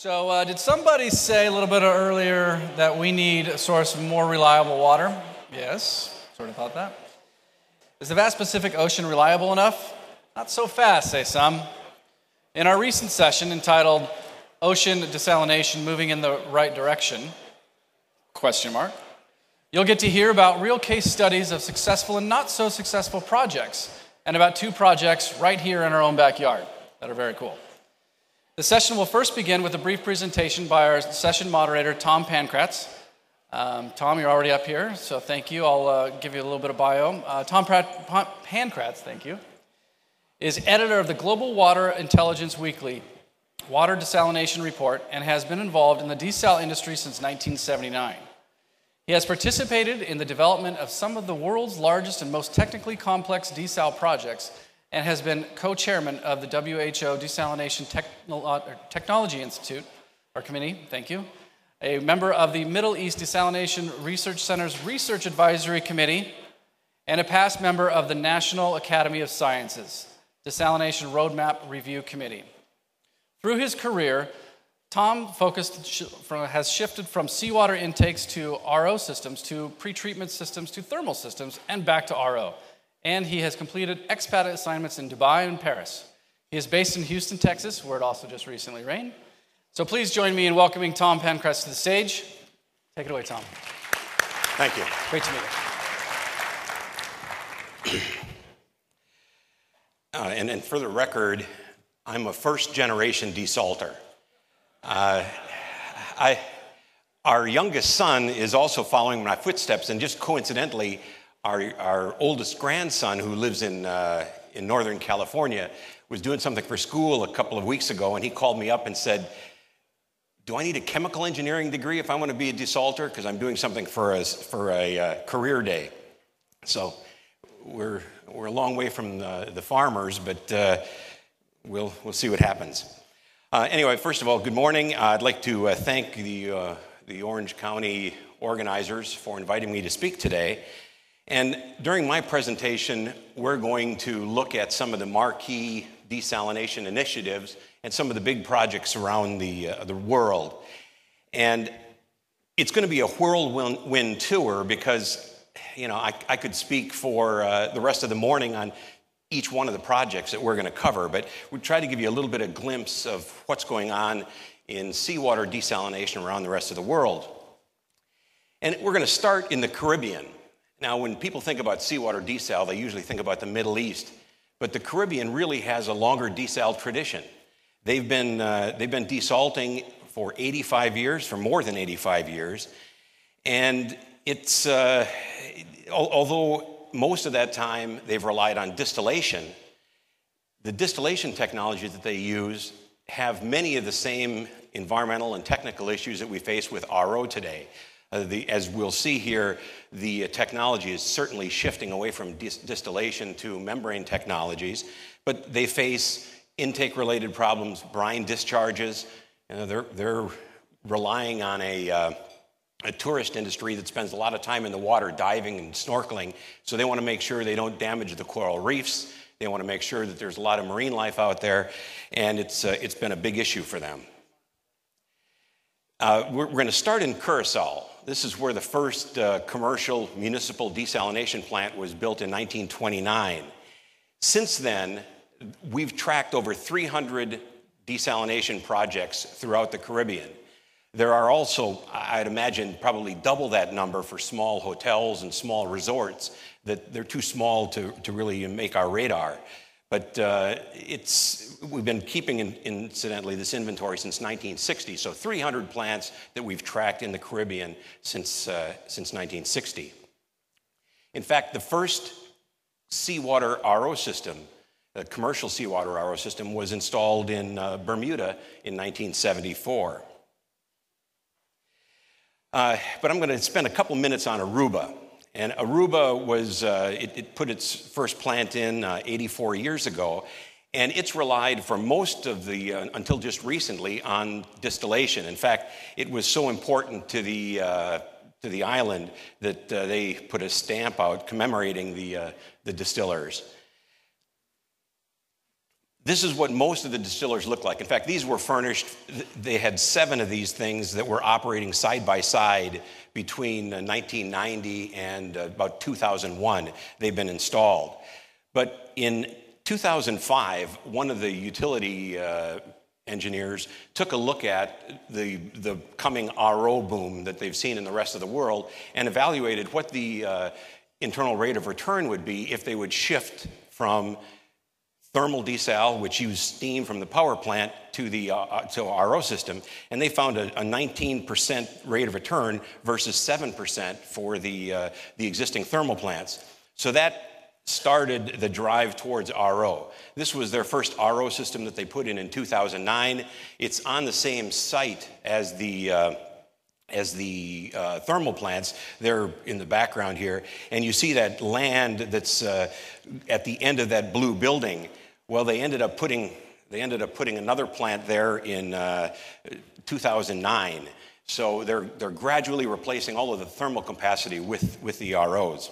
So, uh, did somebody say a little bit earlier that we need a source of more reliable water? Yes, sort of thought that. Is the vast Pacific Ocean reliable enough? Not so fast, say some. In our recent session entitled Ocean Desalination Moving in the Right Direction, question mark, you'll get to hear about real case studies of successful and not so successful projects, and about two projects right here in our own backyard that are very cool. The session will first begin with a brief presentation by our session moderator, Tom Pankratz. Um, Tom, you're already up here, so thank you. I'll uh, give you a little bit of bio. Uh, Tom Pratt, Pankratz, thank you, is editor of the Global Water Intelligence Weekly Water Desalination Report and has been involved in the desal industry since 1979. He has participated in the development of some of the world's largest and most technically complex desal projects and has been co chairman of the WHO Desalination Technolo- Technology Institute, our committee, thank you, a member of the Middle East Desalination Research Center's Research Advisory Committee, and a past member of the National Academy of Sciences Desalination Roadmap Review Committee. Through his career, Tom focused, has shifted from seawater intakes to RO systems, to pretreatment systems, to thermal systems, and back to RO and he has completed expat assignments in Dubai and Paris. He is based in Houston, Texas, where it also just recently rained. So please join me in welcoming Tom Pankratz to the stage. Take it away, Tom. Thank you. Great to meet you. Uh, and, and, for the record, I'm a first generation desalter. Uh, I, our youngest son is also following my footsteps, and just coincidentally, our, our oldest grandson, who lives in, uh, in Northern California, was doing something for school a couple of weeks ago, and he called me up and said, Do I need a chemical engineering degree if I want to be a desalter? Because I'm doing something for a, for a uh, career day. So we're, we're a long way from the, the farmers, but uh, we'll, we'll see what happens. Uh, anyway, first of all, good morning. I'd like to uh, thank the, uh, the Orange County organizers for inviting me to speak today. And during my presentation, we're going to look at some of the marquee desalination initiatives and some of the big projects around the, uh, the world. And it's going to be a whirlwind tour because, you know, I, I could speak for uh, the rest of the morning on each one of the projects that we're going to cover, but we try to give you a little bit of glimpse of what's going on in seawater desalination around the rest of the world. And we're going to start in the Caribbean. Now, when people think about seawater desal, they usually think about the Middle East, but the Caribbean really has a longer desal tradition. They've been, uh, they've been desalting for 85 years, for more than 85 years, and it's, uh, although most of that time they've relied on distillation, the distillation technologies that they use have many of the same environmental and technical issues that we face with RO today. Uh, the, as we'll see here, the uh, technology is certainly shifting away from dis- distillation to membrane technologies, but they face intake related problems, brine discharges. You know, they're, they're relying on a, uh, a tourist industry that spends a lot of time in the water diving and snorkeling, so they want to make sure they don't damage the coral reefs. They want to make sure that there's a lot of marine life out there, and it's, uh, it's been a big issue for them. Uh, we're, we're going to start in Curacao. This is where the first uh, commercial municipal desalination plant was built in 1929. Since then, we've tracked over 300 desalination projects throughout the Caribbean. There are also, I'd imagine, probably double that number for small hotels and small resorts that they're too small to, to really make our radar. But uh, it's, we've been keeping, in, incidentally, this inventory since 1960. So 300 plants that we've tracked in the Caribbean since, uh, since 1960. In fact, the first seawater RO system, a commercial seawater RO system, was installed in uh, Bermuda in 1974. Uh, but I'm going to spend a couple minutes on Aruba. And Aruba was, uh, it, it, put its first plant in uh, 84 years ago, and it's relied for most of the, uh, until just recently, on distillation. In fact, it was so important to the, uh, to the island that uh, they put a stamp out commemorating the, uh, the distillers. This is what most of the distillers look like. In fact, these were furnished, they had seven of these things that were operating side by side between 1990 uh, and uh, about 2001. They've been installed. But in 2005, one of the utility uh, engineers took a look at the, the coming RO boom that they've seen in the rest of the world and evaluated what the uh, internal rate of return would be if they would shift from thermal desal, which used steam from the power plant, to the uh, uh to RO system, and they found a, a 19% rate of return versus 7% for the, uh, the existing thermal plants. So that started the drive towards RO. This was their first RO system that they put in in 2009. It's on the same site as the uh, as the uh, thermal plants. They're in the background here, and you see that land that's uh, at the end of that blue building. Well, they ended up putting they ended up putting another plant there in uh, 2009. So they're they're gradually replacing all of the thermal capacity with with the ROs.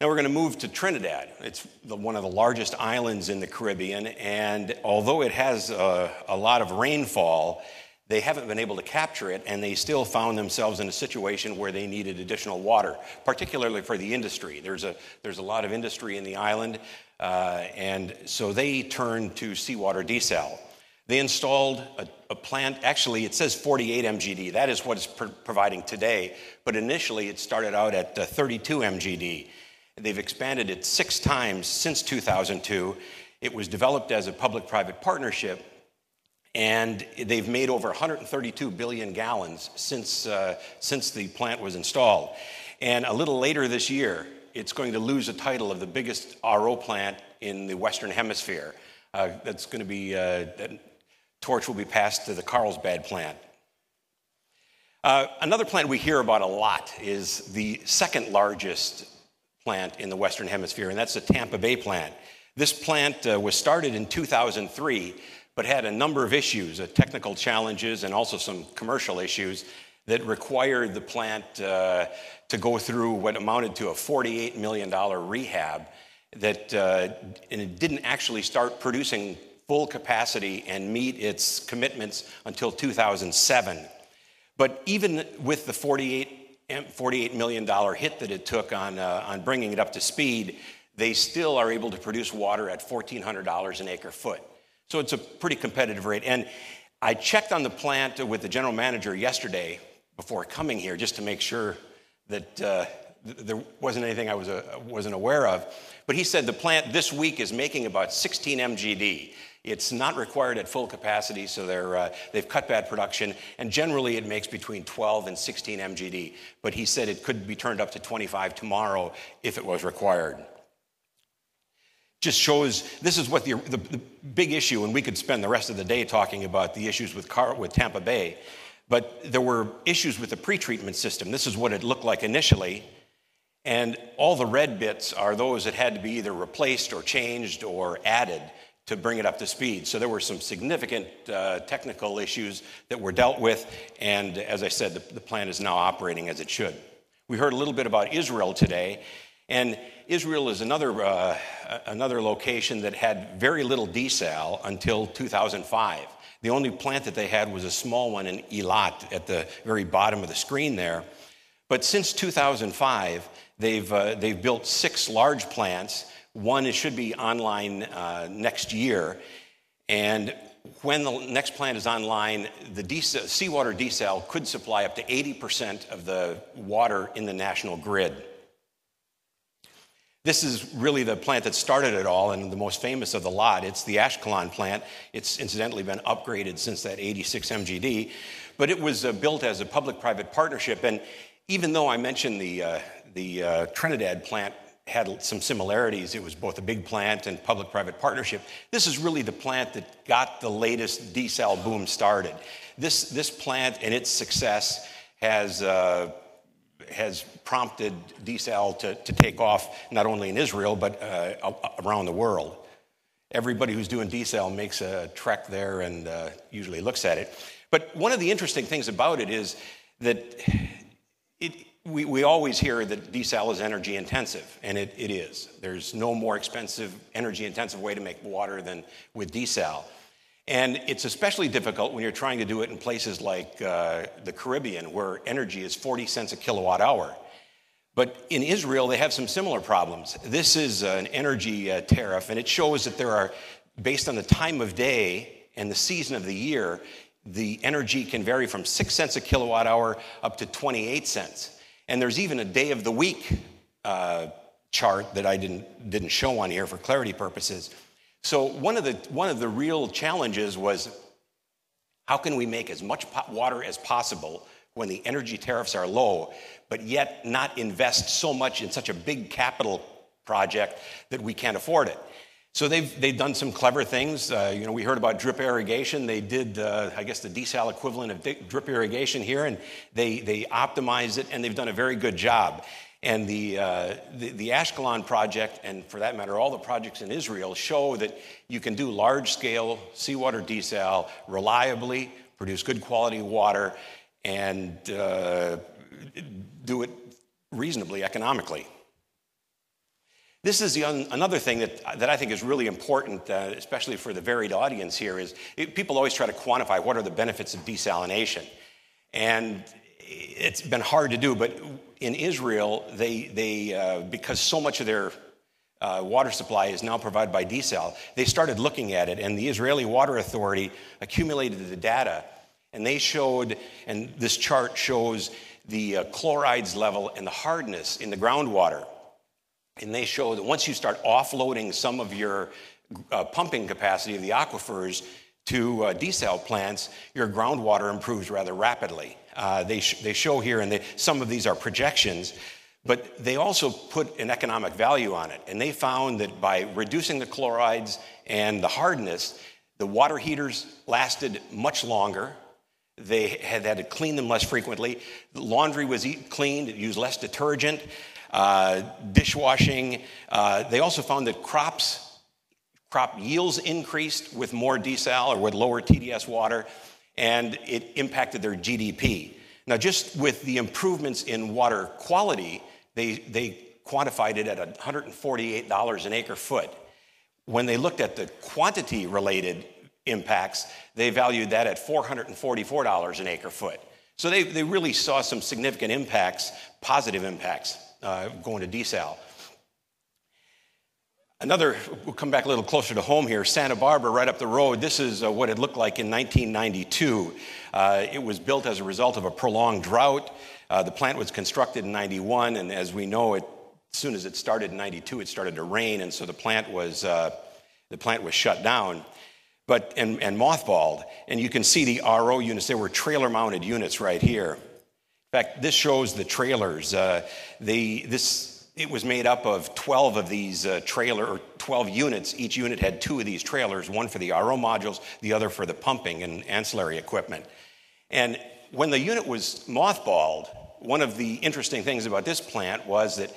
Now we're going to move to Trinidad. It's the, one of the largest islands in the Caribbean, and although it has a, a, lot of rainfall, they haven't been able to capture it, and they still found themselves in a situation where they needed additional water, particularly for the industry. There's a, there's a lot of industry in the island, uh, and so they turned to seawater desal. They installed a, a, plant, actually, it says 48 MGD. That is what it's pr- providing today, but initially it started out at uh, 32 MGD. They've expanded it six times since 2002. It was developed as a public private partnership, and they've made over 132 billion gallons since, uh, since the plant was installed. And a little later this year, it's going to lose the title of the biggest RO plant in the Western Hemisphere. Uh, that's going to be, uh, that torch will be passed to the Carlsbad plant. Uh, another plant we hear about a lot is the second largest plant in the Western Hemisphere, and that's the Tampa Bay plant. This plant uh, was started in 2003, but had a number of issues, uh, technical challenges, and also some commercial issues that required the plant uh, to go through what amounted to a $48 million rehab that uh, and it didn't actually start producing full capacity and meet its commitments until 2007. But even with the 48 $48 million hit that it took on, uh, on bringing it up to speed, they still are able to produce water at $1,400 an acre foot. So it's a pretty competitive rate. And I checked on the plant with the general manager yesterday before coming here just to make sure that uh, there wasn't anything I was, uh, wasn't aware of. But he said the plant this week is making about 16 MGD. It's not required at full capacity, so they're, uh, they've cut back production, and generally it makes between 12 and 16 MGD. But he said it could be turned up to 25 tomorrow if it was required. Just shows this is what the, the, the big issue, and we could spend the rest of the day talking about the issues with, Car, with Tampa Bay. But there were issues with the pretreatment system. This is what it looked like initially. And all the red bits are those that had to be either replaced or changed or added to bring it up to speed. So there were some significant uh, technical issues that were dealt with, and as I said, the, the plant is now operating as it should. We heard a little bit about Israel today, and Israel is another, uh, another location that had very little desal until 2005. The only plant that they had was a small one in Eilat at the very bottom of the screen there. But since 2005, they've, uh, they've built six large plants one should be online uh, next year. And when the next plant is online, the desal, seawater desal could supply up to 80% of the water in the national grid. This is really the plant that started it all and the most famous of the lot. It's the Ashkelon plant. It's incidentally been upgraded since that 86 MGD, but it was uh, built as a public private partnership. And even though I mentioned the, uh, the uh, Trinidad plant had some similarities. It was both a big plant and public private partnership. This is really the plant that got the latest desal boom started. This, this plant and its success has, uh, has prompted desal to, to take off not only in Israel but uh, around the world. Everybody who's doing desal makes a trek there and uh, usually looks at it. But one of the interesting things about it is that it, we, we always hear that desal is energy intensive, and it, it is. There's no more expensive, energy intensive way to make water than with desal. And it's especially difficult when you're trying to do it in places like uh, the Caribbean, where energy is 40 cents a kilowatt hour. But in Israel, they have some similar problems. This is an energy uh, tariff, and it shows that there are, based on the time of day and the season of the year, the energy can vary from 6 cents a kilowatt hour up to 28 cents. And there's even a day of the week uh, chart that I didn't, didn't show on here for clarity purposes. So one of the one of the real challenges was how can we make as much water as possible when the energy tariffs are low, but yet not invest so much in such a big capital project that we can't afford it. So they've, they've done some clever things. Uh, you know, we heard about drip irrigation. They did, uh, I guess, the desal equivalent of drip irrigation here, and they, they optimized it, and they've done a very good job. And the, uh, the, the, Ashkelon project, and for that matter, all the projects in Israel, show that you can do large scale seawater desal reliably, produce good quality water, and uh, do it reasonably economically. This is un- another thing that, that I think is really important, uh, especially for the varied audience here, is it, people always try to quantify what are the benefits of desalination. And it's been hard to do, but in Israel, they, they uh, because so much of their uh, water supply is now provided by desal, they started looking at it, and the Israeli Water Authority accumulated the data, and they showed, and this chart shows the uh, chlorides level and the hardness in the groundwater. And they show that once you start offloading some of your uh, pumping capacity of the aquifers to uh, desal plants, your groundwater improves rather rapidly. Uh, they, sh- they show here, and they, some of these are projections, but they also put an economic value on it. And they found that by reducing the chlorides and the hardness, the water heaters lasted much longer. They had, had to clean them less frequently. The laundry was eat, cleaned, it used less detergent, uh, dishwashing. Uh, they also found that crops, crop yields increased with more desal or with lower TDS water and it impacted their GDP. Now, just with the improvements in water quality, they, they quantified it at $148 an acre foot. When they looked at the quantity related impacts, they valued that at $444 an acre foot. So they, they really saw some significant impacts, positive impacts, uh, going to desal. Another, we'll come back a little closer to home here, Santa Barbara, right up the road. This is uh, what it looked like in 1992. Uh, it was built as a result of a prolonged drought. Uh, the plant was constructed in 91, and as we know, it, as soon as it started in 92, it started to rain, and so the plant was, uh, the plant was shut down but, and, and mothballed. And you can see the RO units. They were trailer mounted units right here. In fact, this shows the trailers. Uh, they, this, it was made up of 12 of these uh, trailer, or 12 units. Each unit had two of these trailers, one for the RO modules, the other for the pumping and ancillary equipment. And when the unit was mothballed, one of the interesting things about this plant was that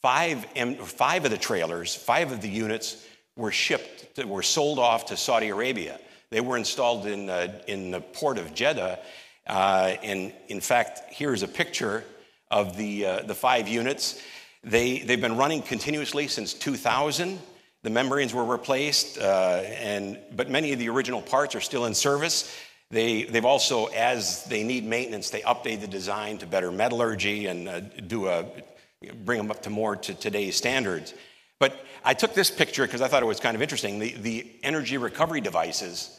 five, five of the trailers, five of the units were shipped, were sold off to Saudi Arabia. They were installed in, uh, in the port of Jeddah. Uh, and in fact, here's a picture of the, uh, the five units. They, they've been running continuously since 2000. The membranes were replaced, uh, and, but many of the original parts are still in service. They, they've also, as they need maintenance, they update the design to better metallurgy and uh, do a, bring them up to more to today's standards. But I took this picture because I thought it was kind of interesting. The, the energy recovery devices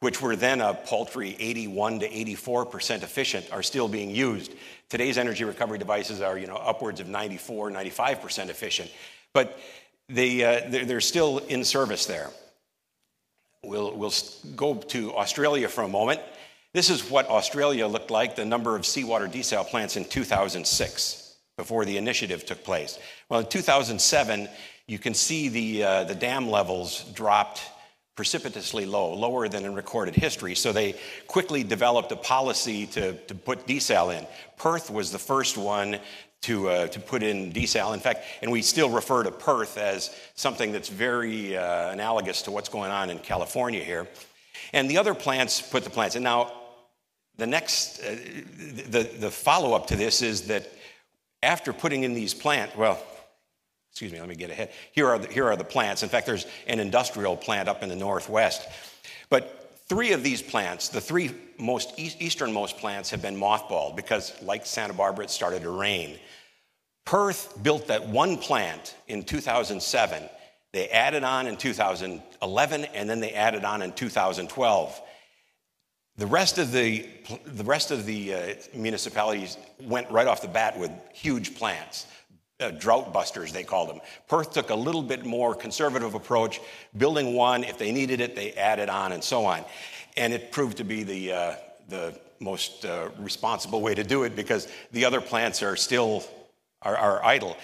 which were then a paltry 81 to 84% efficient, are still being used. Today's energy recovery devices are you know, upwards of 94, 95% efficient, but they, uh, they're still in service there. We'll, we'll go to Australia for a moment. This is what Australia looked like, the number of seawater desal plants in 2006, before the initiative took place. Well, in 2007, you can see the, uh, the dam levels dropped precipitously low, lower than in recorded history. So they quickly developed a policy to, to put desal in. Perth was the first one to, uh, to put in desal. In fact, and we still refer to Perth as something that's very uh, analogous to what's going on in California here. And the other plants put the plants. And now, the next, uh, the, the follow up to this is that after putting in these plants, well, excuse me, let me get ahead. Here are, the, here are the plants. In fact, there's an industrial plant up in the northwest. But three of these plants, the three most easternmost plants, have been mothballed because, like Santa Barbara, it started to rain. Perth built that one plant in 2007. They added on in 2011, and then they added on in 2012. The rest of the, the, rest of the uh, municipalities went right off the bat with huge plants. Uh, drought busters, they called them. Perth took a little bit more conservative approach, building one. If they needed it, they added on, and so on. And it proved to be the, uh, the most uh, responsible way to do it because the other plants are still are, are idle.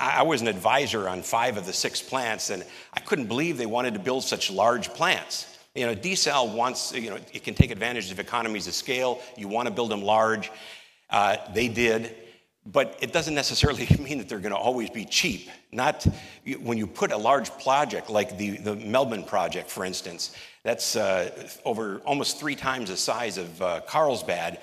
I was an advisor on five of the six plants, and I couldn't believe they wanted to build such large plants. You know, desal wants, you know, it can take advantage of economies of scale. You want to build them large. Uh, they did. But it doesn't necessarily mean that they're going to always be cheap. Not when you put a large project like the, the Melbourne project, for instance, that's uh, over almost three times the size of uh, Carlsbad.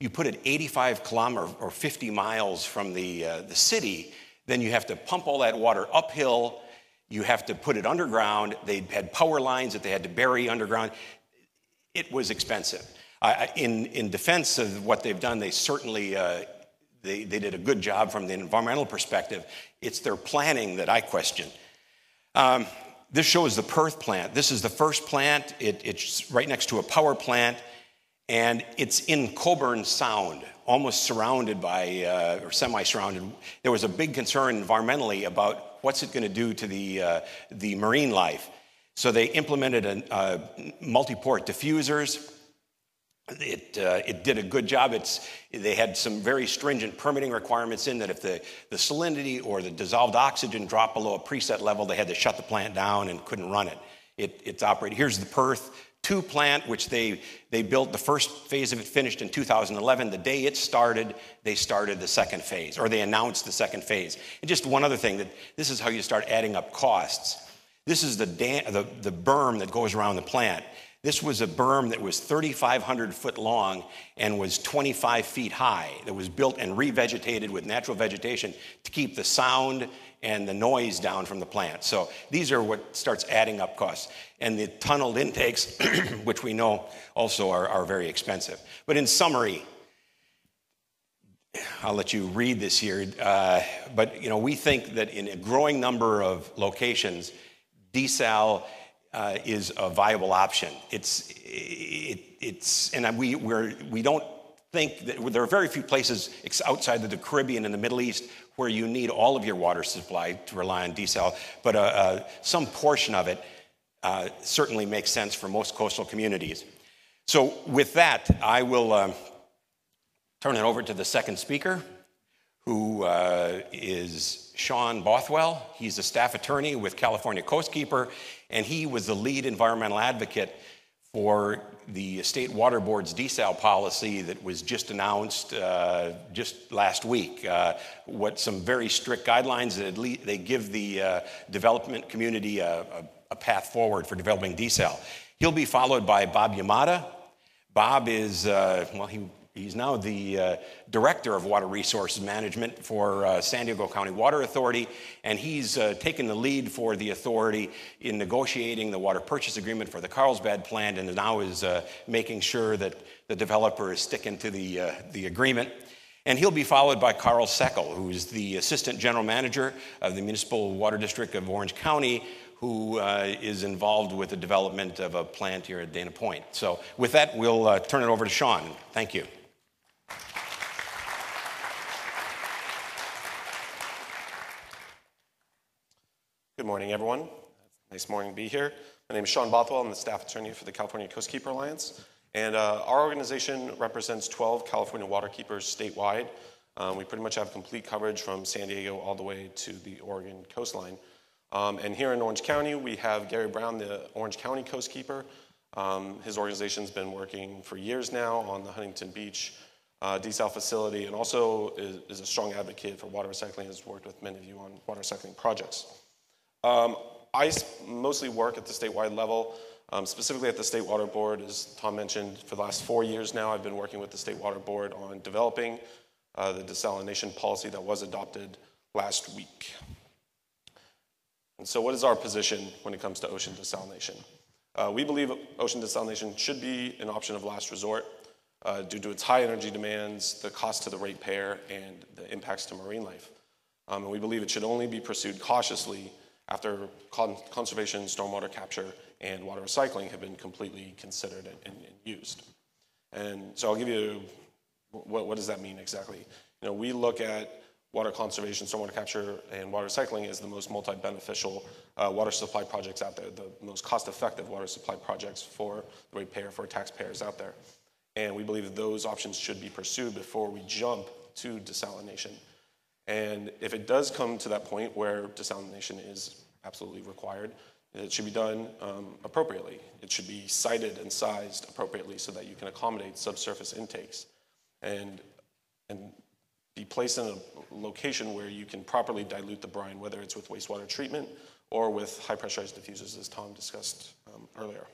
You put it 85 kilometers or 50 miles from the, uh, the city, then you have to pump all that water uphill you have to put it underground. They had power lines that they had to bury underground. It was expensive. In, in defense of what they've done, they certainly uh, they, they did a good job from the environmental perspective. It's their planning that I question. Um, this shows the Perth plant. This is the first plant. It, it's right next to a power plant, and it's in Cockburn Sound, almost surrounded by, uh, or semi surrounded. There was a big concern environmentally about what's it going to do to the, uh, the marine life? So they implemented a, uh, multi-port diffusers. It, uh, it did a good job. It's, they had some very stringent permitting requirements in that if the, the salinity or the dissolved oxygen dropped below a preset level, they had to shut the plant down and couldn't run it. it it's operating. Here's the Perth 2 plant, which they, they built. The first phase of it finished in 2011. The day it started, they started the second phase, or they announced the second phase. And just one other thing that this is how you start adding up costs. This is the, dam, the, the berm that goes around the plant. This was a berm that was 3,500 foot long and was 25 feet high, that was built and revegetated with natural vegetation to keep the sound and the noise down from the plant. So these are what starts adding up costs. And the tunneled intakes, which we know also are, are very expensive. But in summary, I'll let you read this here. Uh, but you know, we think that in a growing number of locations, desal uh, is a viable option. It's, it, it's and we, we're, we don't think that there are very few places outside of the Caribbean and the Middle East where you need all of your water supply to rely on desal, but uh, uh, some portion of it uh, certainly makes sense for most coastal communities. So, with that, I will um, turn it over to the second speaker, who uh, is Sean Bothwell. He's a staff attorney with California Coastkeeper, and he was the lead environmental advocate for the State Water Board's desal policy that was just announced uh, just last week. Uh, what some very strict guidelines that they give the uh, development community a, a, a, path forward for developing desal. He'll be followed by Bob Yamada. Bob is, uh, well, he He's now the uh, director of water resources management for uh, San Diego County Water Authority, and he's uh, taken the lead for the authority in negotiating the water purchase agreement for the Carlsbad plant, and now is uh, making sure that the developer is sticking to the, uh, the agreement. And he'll be followed by Karl Seckel, who's the assistant general manager of the Municipal Water District of Orange County, who uh, is involved with the development of a plant here at Dana Point. So, with that, we'll uh, turn it over to Sean. Thank you. Good morning, everyone. Nice morning to be here. My name is Sean Bothwell. I'm the staff attorney for the California Coastkeeper Alliance. And uh, our organization represents 12 California waterkeepers statewide. Um, we pretty much have complete coverage from San Diego all the way to the Oregon coastline. Um, and here in Orange County, we have Gary Brown, the Orange County Coastkeeper. Um, his organization's been working for years now on the Huntington Beach uh, desal facility and also is, is, a strong advocate for water recycling, has worked with many of you on water recycling projects. Um, I mostly work at the statewide level, um, specifically at the State Water Board. As Tom mentioned, for the last four years now, I've been working with the State Water Board on developing uh, the desalination policy that was adopted last week. And so, what is our position when it comes to ocean desalination? Uh, we believe ocean desalination should be an option of last resort uh, due to its high energy demands, the cost to the ratepayer, and the impacts to marine life. Um, and we believe it should only be pursued cautiously after con- conservation, stormwater capture, and water recycling have been completely considered and, and, and used. And so I'll give you what, what does that mean exactly? You know, we look at water conservation, stormwater capture, and water recycling as the most multi-beneficial uh, water supply projects out there, the most cost-effective water supply projects for the ratepayer, for taxpayers out there. And we believe those options should be pursued before we jump to desalination. And if it does come to that point where desalination is absolutely required, it should be done um, appropriately. It should be sited and sized appropriately so that you can accommodate subsurface intakes and, and be placed in a location where you can properly dilute the brine, whether it's with wastewater treatment or with high pressurized diffusers, as Tom discussed um, earlier.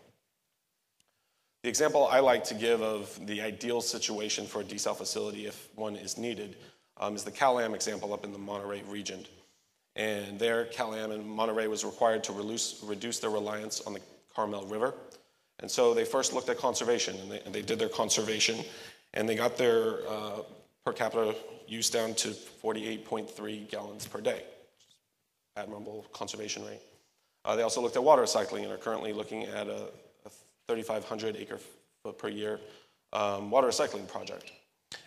The example I like to give of the ideal situation for a desal facility, if one is needed, um, is the Cal-Am example up in the Monterey region. And there, Cal-Am and Monterey was required to reduce, reduce their reliance on the Carmel River. And so they first looked at conservation, and they, and they did their conservation, and they got their uh, per capita use down to 48.3 gallons per day. Admirable conservation rate. Uh, they also looked at water recycling and are currently looking at a, a 3,500 acre foot per year um, water recycling project.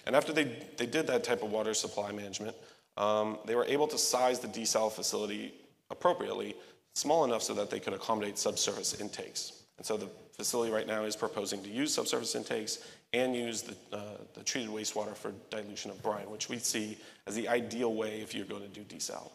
And after they, they did that type of water supply management, um, they were able to size the desal facility appropriately, small enough so that they could accommodate subsurface intakes. And so the facility right now is proposing to use subsurface intakes and use the, uh, the treated wastewater for dilution of brine, which we see as the ideal way if you're going to do desal.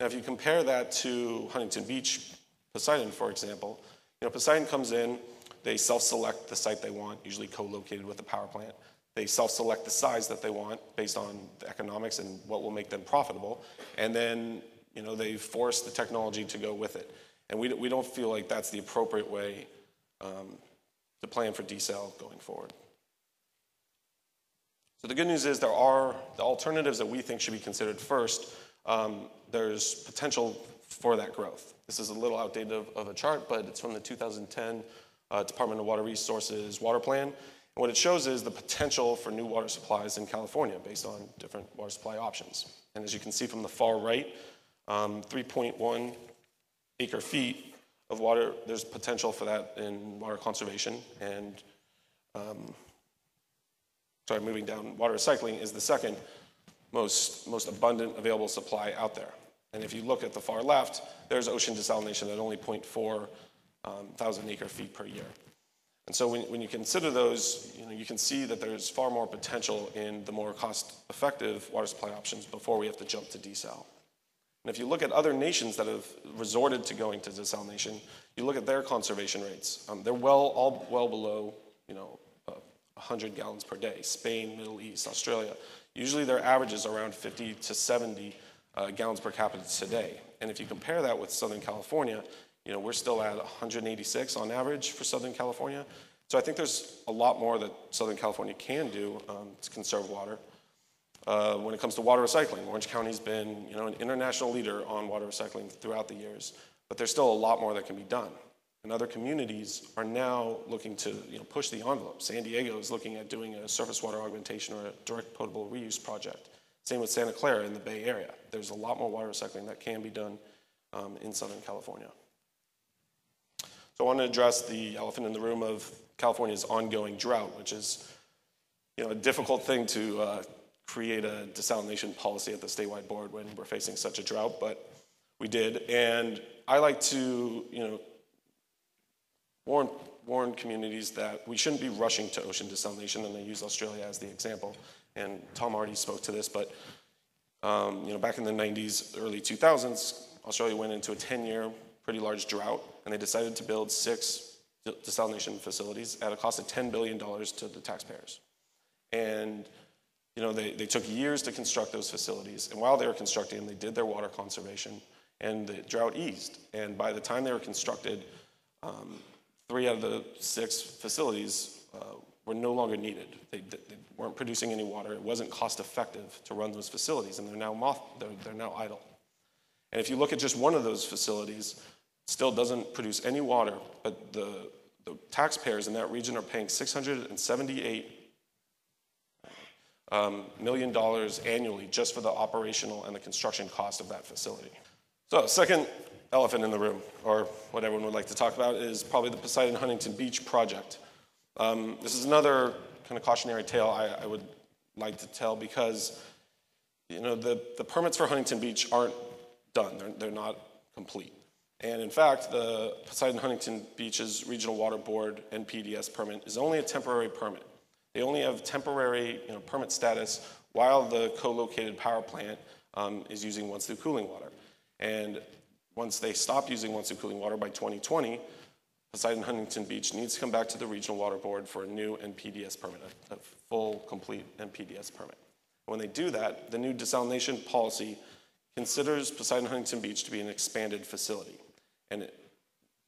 Now, if you compare that to Huntington Beach, Poseidon, for example, you know, Poseidon comes in, they self-select the site they want, usually co-located with a power plant. They self-select the size that they want based on the economics and what will make them profitable. And then, you know, they force the technology to go with it. And we, we don't feel like that's the appropriate way um, to plan for desal going forward. So the good news is there are the alternatives that we think should be considered first. Um, there's potential for that growth. This is a little outdated of, of a chart, but it's from the 2010 uh, Department of Water Resources Water Plan. What it shows is the potential for new water supplies in California based on different water supply options. And as you can see from the far right, um, 3.1 acre feet of water, there's potential for that in water conservation. And, um, sorry, moving down, water recycling is the second most, most abundant available supply out there. And if you look at the far left, there's ocean desalination at only 0.4 um, thousand acre feet per year. And so when, when you consider those, you, know, you can see that there's far more potential in the more cost-effective water supply options before we have to jump to desal. And if you look at other nations that have resorted to going to desalination, you look at their conservation rates. Um, they're well, all well below, you know, uh, 100 gallons per day. Spain, Middle East, Australia. Usually their average is around 50 to 70 uh, gallons per capita today. And if you compare that with Southern California, you know, we're still at 186 on average for Southern California. So I think there's a lot more that Southern California can do um, to conserve water. Uh, when it comes to water recycling, Orange County's been, you know, an international leader on water recycling throughout the years, but there's still a lot more that can be done. And other communities are now looking to, you know, push the envelope. San Diego is looking at doing a surface water augmentation or a direct potable reuse project. Same with Santa Clara in the Bay Area. There's a lot more water recycling that can be done um, in Southern California. So I want to address the elephant in the room of California's ongoing drought, which is you know, a difficult thing to uh, create a desalination policy at the statewide board when we're facing such a drought, but we did. And I like to you know, warn, warn communities that we shouldn't be rushing to ocean desalination, and I use Australia as the example. And Tom already spoke to this, but um, you know, back in the 90s, early 2000s, Australia went into a 10-year pretty large drought, and they decided to build six desalination facilities at a cost of $10 billion to the taxpayers. And you know, they, they took years to construct those facilities, and while they were constructing them, they did their water conservation, and the drought eased. And by the time they were constructed, um, three out of the six facilities uh, were no longer needed. They, they weren't producing any water. It wasn't cost effective to run those facilities, and they're now moth, they're, they're now idle. And if you look at just one of those facilities, still doesn't produce any water, but the, the taxpayers in that region are paying 678 um, million dollars annually just for the operational and the construction cost of that facility. So, second elephant in the room, or what everyone would like to talk about, is probably the Poseidon Huntington Beach project. Um, this is another kind of cautionary tale I, I, would like to tell because, you know, the, the permits for Huntington Beach aren't done. They're, they're not complete. And in fact, the Poseidon Huntington Beach's Regional Water Board NPDES permit is only a temporary permit. They only have temporary you know, permit status while the co-located power plant um, is using once-through cooling water. And once they stop using once-through cooling water by 2020, Poseidon Huntington Beach needs to come back to the Regional Water Board for a new NPDES permit, a, a full, complete NPDES permit. When they do that, the new desalination policy considers Poseidon Huntington Beach to be an expanded facility. And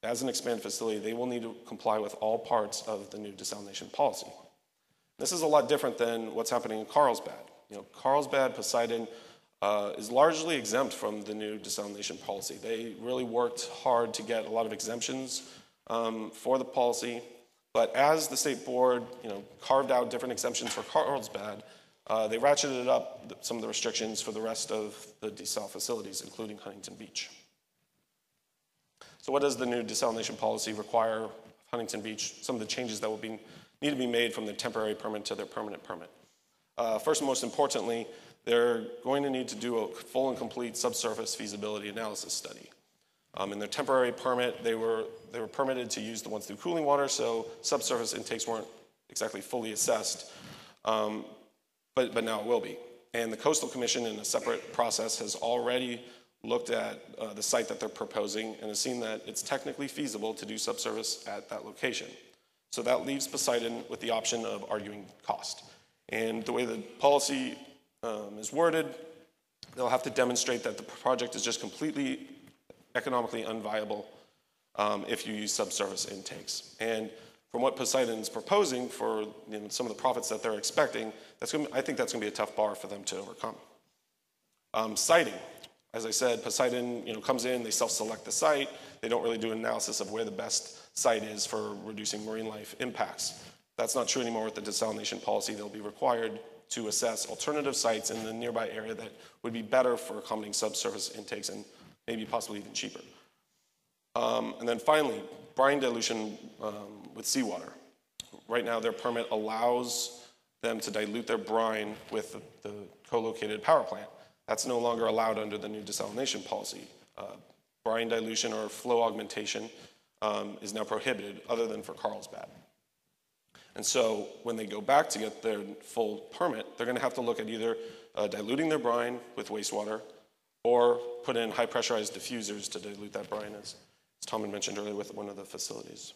as an expanded facility, they will need to comply with all parts of the new desalination policy. This is a lot different than what's happening in Carlsbad. You know, Carlsbad, Poseidon uh, is largely exempt from the new desalination policy. They really worked hard to get a lot of exemptions um, for the policy, but as the state board, you know, carved out different exemptions for Carlsbad, uh, they ratcheted up some of the restrictions for the rest of the desal facilities, including Huntington Beach. So, what does the new desalination policy require of Huntington Beach? Some of the changes that will be, need to be made from the temporary permit to their permanent permit. Uh, first and most importantly, they're going to need to do a full and complete subsurface feasibility analysis study. Um, in their temporary permit, they were, they were permitted to use the once through cooling water, so subsurface intakes weren't exactly fully assessed. Um, but, but now it will be. And the Coastal Commission, in a separate process, has already looked at uh, the site that they're proposing and has seen that it's technically feasible to do subsurface at that location. So that leaves Poseidon with the option of arguing cost. And the way the policy um, is worded, they'll have to demonstrate that the project is just completely economically unviable um, if you use subsurface intakes. And from what Poseidon is proposing for you know, some of the profits that they're expecting, that's going I think that's going to be a tough bar for them to overcome. Um, siting. As I said, Poseidon you know, comes in, they self-select the site. They don't really do an analysis of where the best site is for reducing marine life impacts. That's not true anymore with the desalination policy. They'll be required to assess alternative sites in the nearby area that would be better for accommodating subsurface intakes and maybe possibly even cheaper. Um, and then finally, brine dilution um, with seawater. Right now, their permit allows them to dilute their brine with the, the co-located power plant. That's no longer allowed under the new desalination policy. Uh, brine dilution or flow augmentation um, is now prohibited other than for Carlsbad. And so when they go back to get their full permit, they're going to have to look at either uh, diluting their brine with wastewater or put in high pressurized diffusers to dilute that brine, as, as Tom had mentioned earlier with one of the facilities.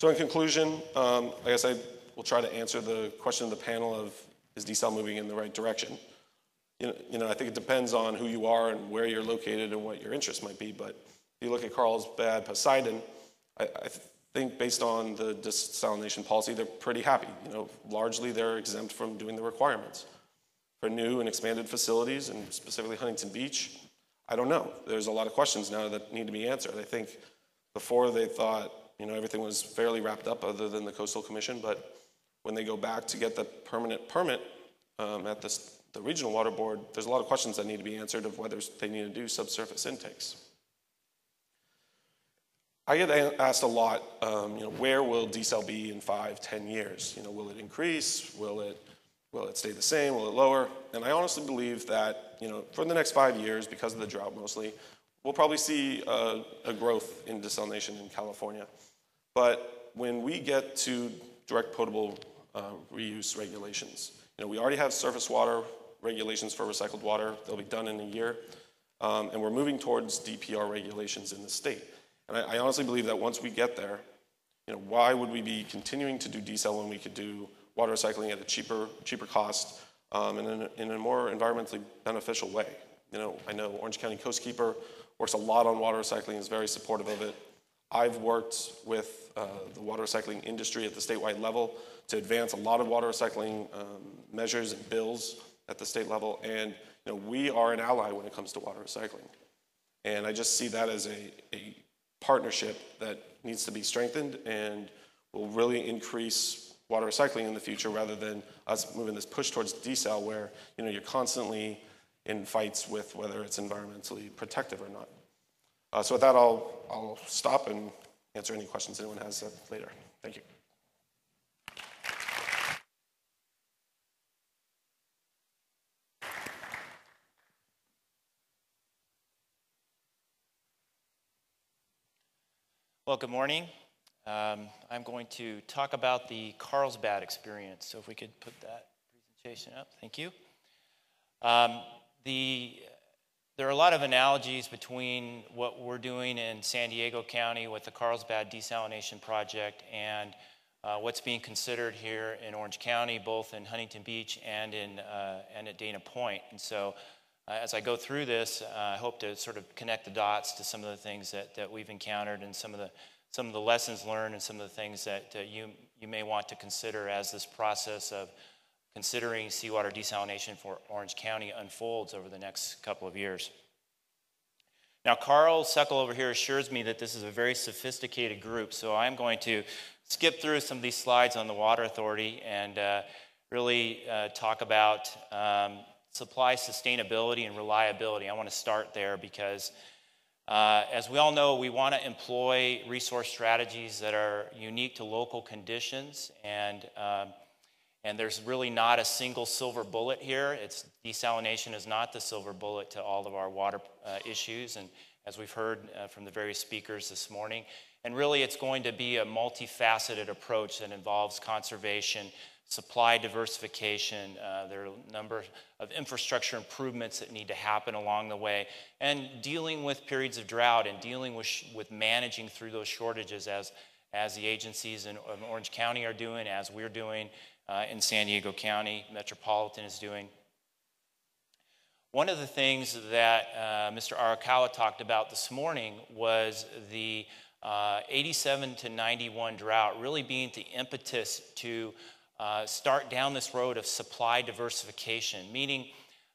So, in conclusion, um, I guess I will try to answer the question of the panel of is desal moving in the right direction? You know, you know, I think it depends on who you are and where you're located and what your interests might be. But if you look at Carlsbad Poseidon, I, I think based on the desalination policy, they're pretty happy. You know, largely they're exempt from doing the requirements for new and expanded facilities, and specifically Huntington Beach? I don't know. There's a lot of questions now that need to be answered. I think before they thought, you know, everything was fairly wrapped up other than the Coastal Commission, but when they go back to get the permanent permit um, at this, the Regional Water Board, there's a lot of questions that need to be answered of whether they need to do subsurface intakes. I get asked a lot, um, you know, where will desal be in five, ten years? You know, will it increase? Will it Will it stay the same? Will it lower? And I honestly believe that, you know, for the next five years, because of the drought mostly, we'll probably see a, a growth in desalination in California. But when we get to direct potable uh, reuse regulations, you know, we already have surface water regulations for recycled water. They'll be done in a year. Um, and we're moving towards DPR regulations in the state. And I, I honestly believe that once we get there, you know, why would we be continuing to do desal when we could do water recycling at a cheaper, cheaper cost um, and in a, in a more environmentally beneficial way. You know, I know Orange County Coastkeeper works a lot on water recycling, is very supportive of it. I've worked with uh, the water recycling industry at the statewide level to advance a lot of water recycling um, measures and bills at the state level. And you know, we are an ally when it comes to water recycling. And I just see that as a, a partnership that needs to be strengthened and will really increase water recycling in the future rather than us moving this push towards desal where you know, you're constantly in fights with whether it's environmentally protective or not. Uh, so with that, I'll, I'll stop and answer any questions anyone has uh, later. Thank you. Well, good morning. Um, I'm going to talk about the Carlsbad experience. So if we could put that presentation up, thank you. Um, the, there are a lot of analogies between what we're doing in San Diego County with the Carlsbad desalination project and uh, what's being considered here in Orange County, both in Huntington Beach and, in, uh, and at Dana Point. And so uh, as I go through this, uh, I hope to sort of connect the dots to some of the things that, that we've encountered and some of the some of the lessons learned and some of the things that you, you may want to consider as this process of considering seawater desalination for Orange County unfolds over the next couple of years. Now, Karl Seckel over here assures me that this is a very sophisticated group, so I'm going to skip through some of these slides on the Water Authority and uh, really uh, talk about um, supply sustainability and reliability. I want to start there because uh, as we all know, we want to employ resource strategies that are unique to local conditions, and, um, and there's really not a single silver bullet here. It's, desalination is not the silver bullet to all of our water uh, issues, and as we've heard uh, from the various speakers this morning. And really, it's going to be a multifaceted approach that involves conservation, supply diversification. Uh, there are a number of infrastructure improvements that need to happen along the way, and dealing with periods of drought and dealing with, with managing through those shortages as, as the agencies in, in Orange County are doing, as we're doing uh, in San Diego County, Metropolitan is doing. One of the things that uh, Mr. Arakawa talked about this morning was the uh, 87 to 91 drought really being the impetus to uh, start down this road of supply diversification, meaning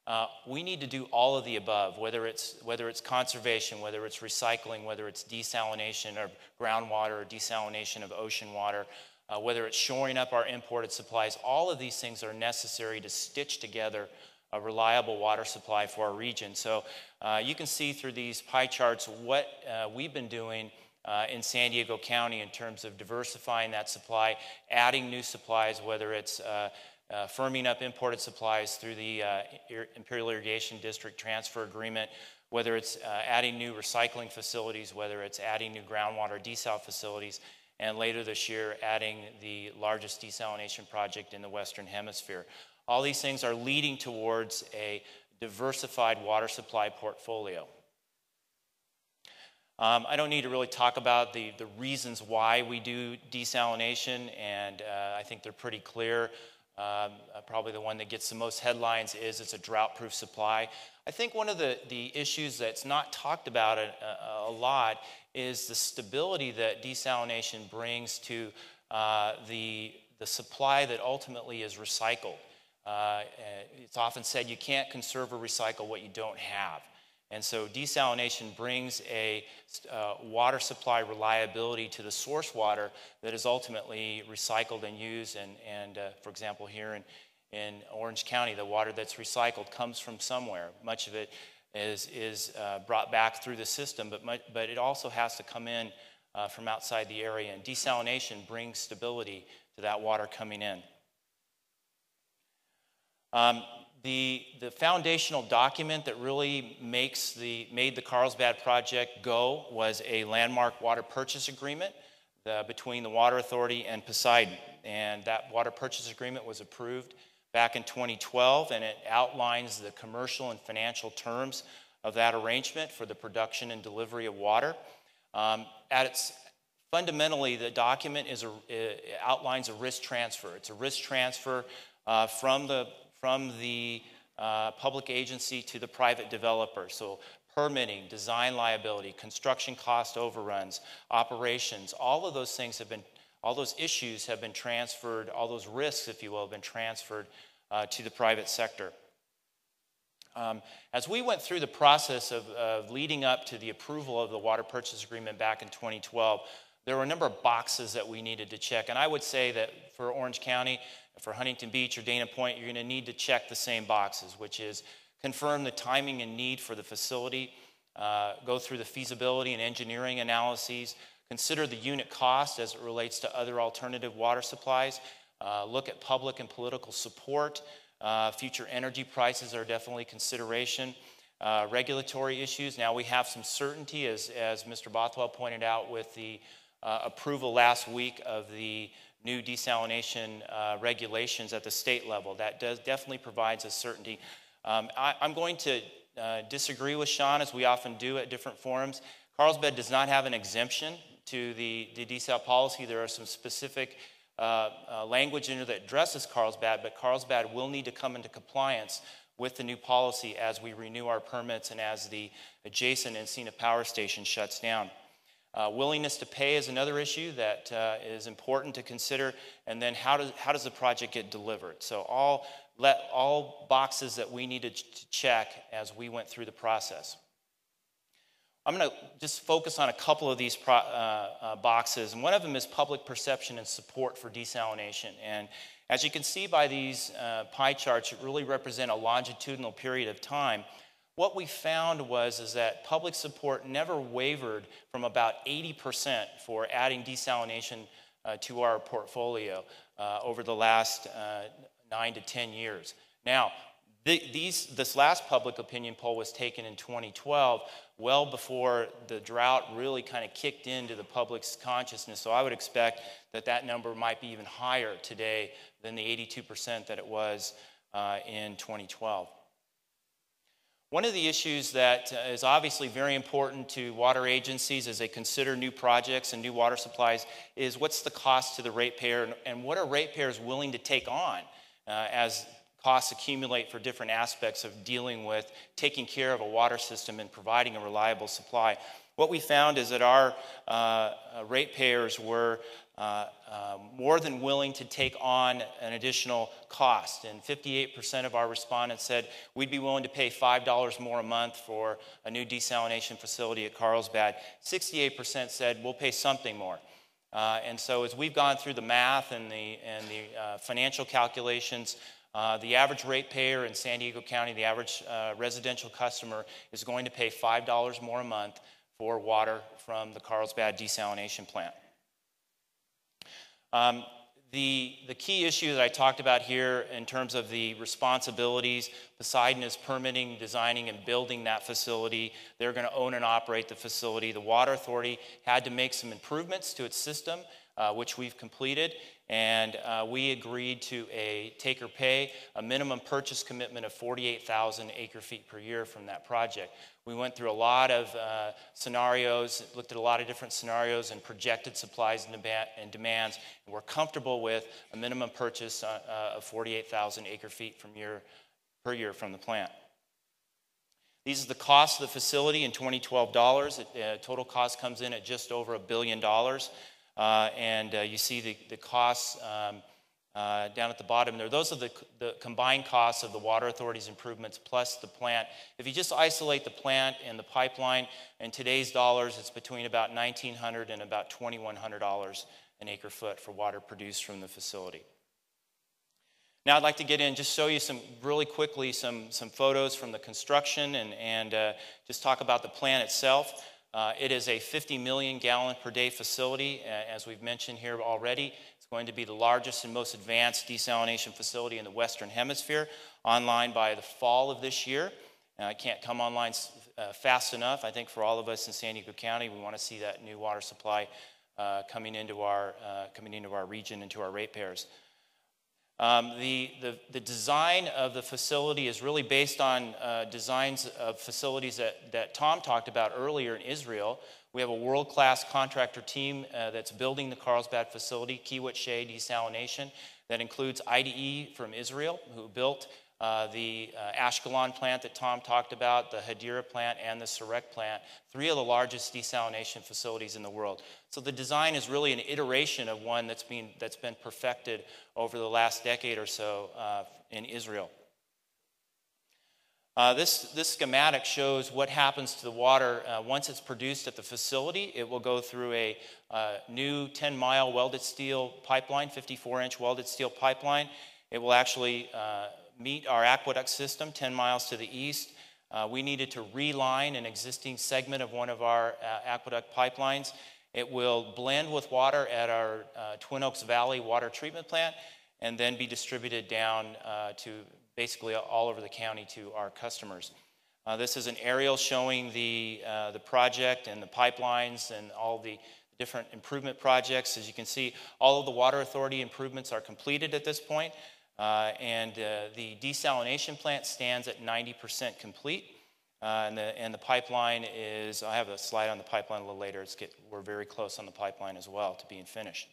uh, we need to do all of the above, whether it's, whether it's conservation, whether it's recycling, whether it's desalination of groundwater or desalination of ocean water, uh, whether it's shoring up our imported supplies. All of these things are necessary to stitch together a reliable water supply for our region. So uh, you can see through these pie charts what uh, we've been doing uh, in San Diego County in terms of diversifying that supply, adding new supplies, whether it's uh, uh, firming up imported supplies through the uh, Imperial Irrigation District transfer agreement, whether it's uh, adding new recycling facilities, whether it's adding new groundwater desal facilities, and later this year adding the largest desalination project in the Western Hemisphere. All these things are leading towards a diversified water supply portfolio. Um, I don't need to really talk about the, the reasons why we do desalination, and uh, I think they're pretty clear. Um, uh, probably the one that gets the most headlines is it's a drought proof supply. I think one of the, the issues that's not talked about a, a, a lot is the stability that desalination brings to uh, the, the supply that ultimately is recycled. Uh, it's often said you can't conserve or recycle what you don't have. And so desalination brings a uh, water supply reliability to the source water that is ultimately recycled and used. And, and uh, for example, here in, in Orange County, the water that's recycled comes from somewhere. Much of it is, is uh, brought back through the system, but, much, but it also has to come in uh, from outside the area. And desalination brings stability to that water coming in. Um, the, the foundational document that really makes the, made the Carlsbad project go was a landmark water purchase agreement the, between the Water Authority and Poseidon. And that water purchase agreement was approved back in 2012, and it outlines the commercial and financial terms of that arrangement for the production and delivery of water. Um, at its fundamentally, the document is a, outlines a risk transfer. It's a risk transfer uh, from the from the uh, public agency to the private developer. So permitting, design liability, construction cost overruns, operations, all of those things have been, all those issues have been transferred, all those risks, if you will, have been transferred uh, to the private sector. Um, as we went through the process of, of leading up to the approval of the water purchase agreement back in 2012, there were a number of boxes that we needed to check. And I would say that for Orange County, for Huntington Beach or Dana Point, you're going to need to check the same boxes, which is confirm the timing and need for the facility, uh, go through the feasibility and engineering analyses, consider the unit cost as it relates to other alternative water supplies, uh, look at public and political support. Uh, future energy prices are definitely consideration. Uh, regulatory issues. Now we have some certainty, as, as Mr. Bothwell pointed out, with the uh, approval last week of the new desalination uh, regulations at the state level. That does, definitely provides a certainty. Um, I, am going to uh, disagree with Sean, as we often do at different forums. Carlsbad does not have an exemption to the, the desal policy. There are some specific uh, uh, language in there that addresses Carlsbad, but Carlsbad will need to come into compliance with the new policy as we renew our permits and as the adjacent Encina power station shuts down. Uh, willingness to pay is another issue that uh, is important to consider. And then how does, how does the project get delivered? So, all, let, all boxes that we needed to check as we went through the process. I'm going to just focus on a couple of these pro, uh, uh, boxes. And one of them is public perception and support for desalination. And as you can see by these uh, pie charts, it really represent a longitudinal period of time what we found was is that public support never wavered from about 80% for adding desalination uh, to our portfolio uh, over the last uh, nine to 10 years. Now, the, these, this last public opinion poll was taken in 2012, well before the drought really kind of kicked into the public's consciousness. So I would expect that that number might be even higher today than the 82% that it was uh, in 2012. One of the issues that uh, obviously very important to water agencies as they consider new projects and new water supplies is what's the cost to the ratepayer and what are ratepayers willing to take on uh, as costs accumulate for different aspects of dealing with taking care of a water system and providing a reliable supply. What we found is that our uh, uh ratepayers were uh, uh, more than willing to take on an additional cost. And 58% of our respondents said we'd be willing to pay $5 more a month for a new desalination facility at Carlsbad. 68% said we'll pay something more. Uh, and so, as we've gone through the math and the, and the uh, financial calculations, uh, the average ratepayer in San Diego County, the average residential customer, is going to pay $5 more a month for water from the Carlsbad desalination plant. Um, the, the key issue that I talked about here in terms of the responsibilities, Poseidon is permitting, designing, and building that facility. They're going to own and operate the facility. The Water Authority had to make some improvements to its system, uh, which we've completed and uh, we agreed to a take or pay, a minimum purchase commitment of 48,000 acre feet per year from that project. We went through a lot of uh, scenarios, looked at a lot of different scenarios and projected supplies and, and demands, and we're comfortable with a minimum purchase uh, uh of 48,000 acre feet from year, per year from the plant. These are the costs of the facility in 2012 dollars. Uh, total cost comes in at just over a billion dollars. Uh, and uh, you see the, the costs um, uh, down at the bottom there. Those are the, the combined costs of the Water Authority's improvements plus the plant. If you just isolate the plant and the pipeline, in today's dollars, it's between about 1,900 and about $2,100 an acre foot for water produced from the facility. Now, I'd like to get in, just show you some really quickly some, some photos from the construction and, and uh, just talk about the plant itself. Uh, it is a 50 million gallon per day facility, as we've mentioned here already. It's going to be the largest and most advanced desalination facility in the Western Hemisphere, online by the fall of this year. Uh, it can't come online uh, fast enough. I think for all of us in San Diego County, we want to see that new water supply uh, coming, into our, uh, coming into our region, into our ratepayers. Um, the, the, the, design of the facility is really based on uh, designs of facilities that, that Tom talked about earlier in Israel. We have a world class contractor team uh, that's building the Carlsbad facility, Kiewit Shea Desalination, that includes IDE from Israel, who built uh, the uh, Ashkelon plant that Tom talked about, the Hadera plant, and the Sorek plant, three of the largest desalination facilities in the world. So the design is really an iteration of one that's been, that's been perfected over the last decade or so uh, in Israel. Uh, this, this schematic shows what happens to the water uh, once it's produced at the facility. It will go through a uh, new 10 mile welded steel pipeline, 54 inch welded steel pipeline. It will actually uh, meet our aqueduct system 10 miles to the east. Uh, we needed to reline an existing segment of one of our aqueduct pipelines. It will blend with water at our Twin Oaks Valley water treatment plant and then be distributed down to basically all over the county to our customers. Uh, this is an aerial showing the, uh, the project and the pipelines and all the different improvement projects. As you can see, all of the Water Authority improvements are completed at this point, uh, and uh, the desalination plant stands at 90% complete. Uh, and, the, and the pipeline is, I have a slide on the pipeline a little later. It's get, we're very close on the pipeline as well to being finished.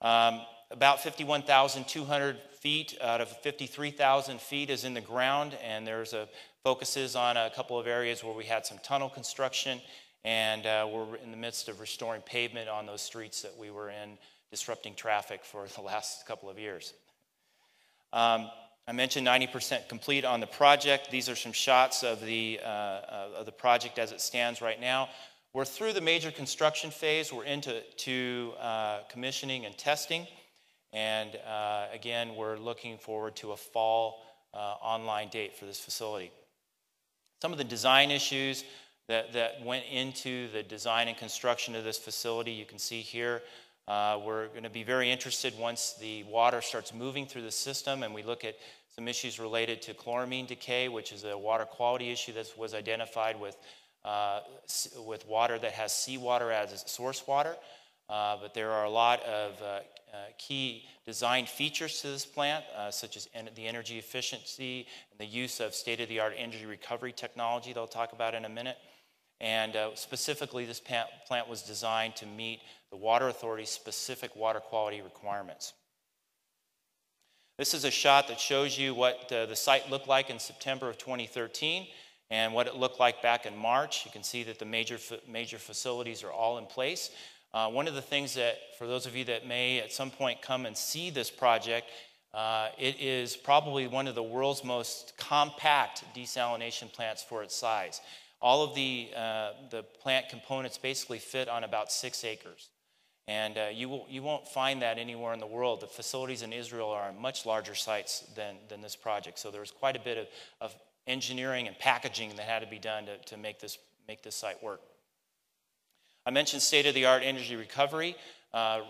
Um, about 51,200 feet out of 53,000 feet is in the ground, and there's a focuses on a couple of areas where we had some tunnel construction, and uh, we're in the midst of restoring pavement on those streets that we were in, disrupting traffic for the last couple of years. Um, I mentioned 90% complete on the project. These are some shots of the, uh, of the project as it stands right now. We're through the major construction phase. We're into to, uh, commissioning and testing. And uh, again, we're looking forward to a fall uh, online date for this facility. Some of the design issues that, that went into the design and construction of this facility, you can see here. Uh, we're going to be very interested once the water starts moving through the system and we look at some issues related to chloramine decay, which is a water quality issue that was identified with, uh, with water that has seawater as source water. Uh, but there are a lot of uh, uh, key design features to this plant, uh, such as en- the energy efficiency and the use of state of the art energy recovery technology, that I'll talk about in a minute. And uh, specifically, this plant was designed to meet the Water Authority's specific water quality requirements. This is a shot that shows you what uh, the site looked like in September of 2013 and what it looked like back in March. You can see that the major, major facilities are all in place. Uh, one of the things that, for those of you that may at some point come and see this project, uh, it is probably one of the world's most compact desalination plants for its size. All of the, uh, the plant components basically fit on about six acres. And uh, you, will, you won't find that anywhere in the world. The facilities in Israel are on much larger sites than, than this project. So there was quite a bit of, of engineering and packaging that had to be done to, to make, this, make this site work. I mentioned state of the art energy recovery. Uh,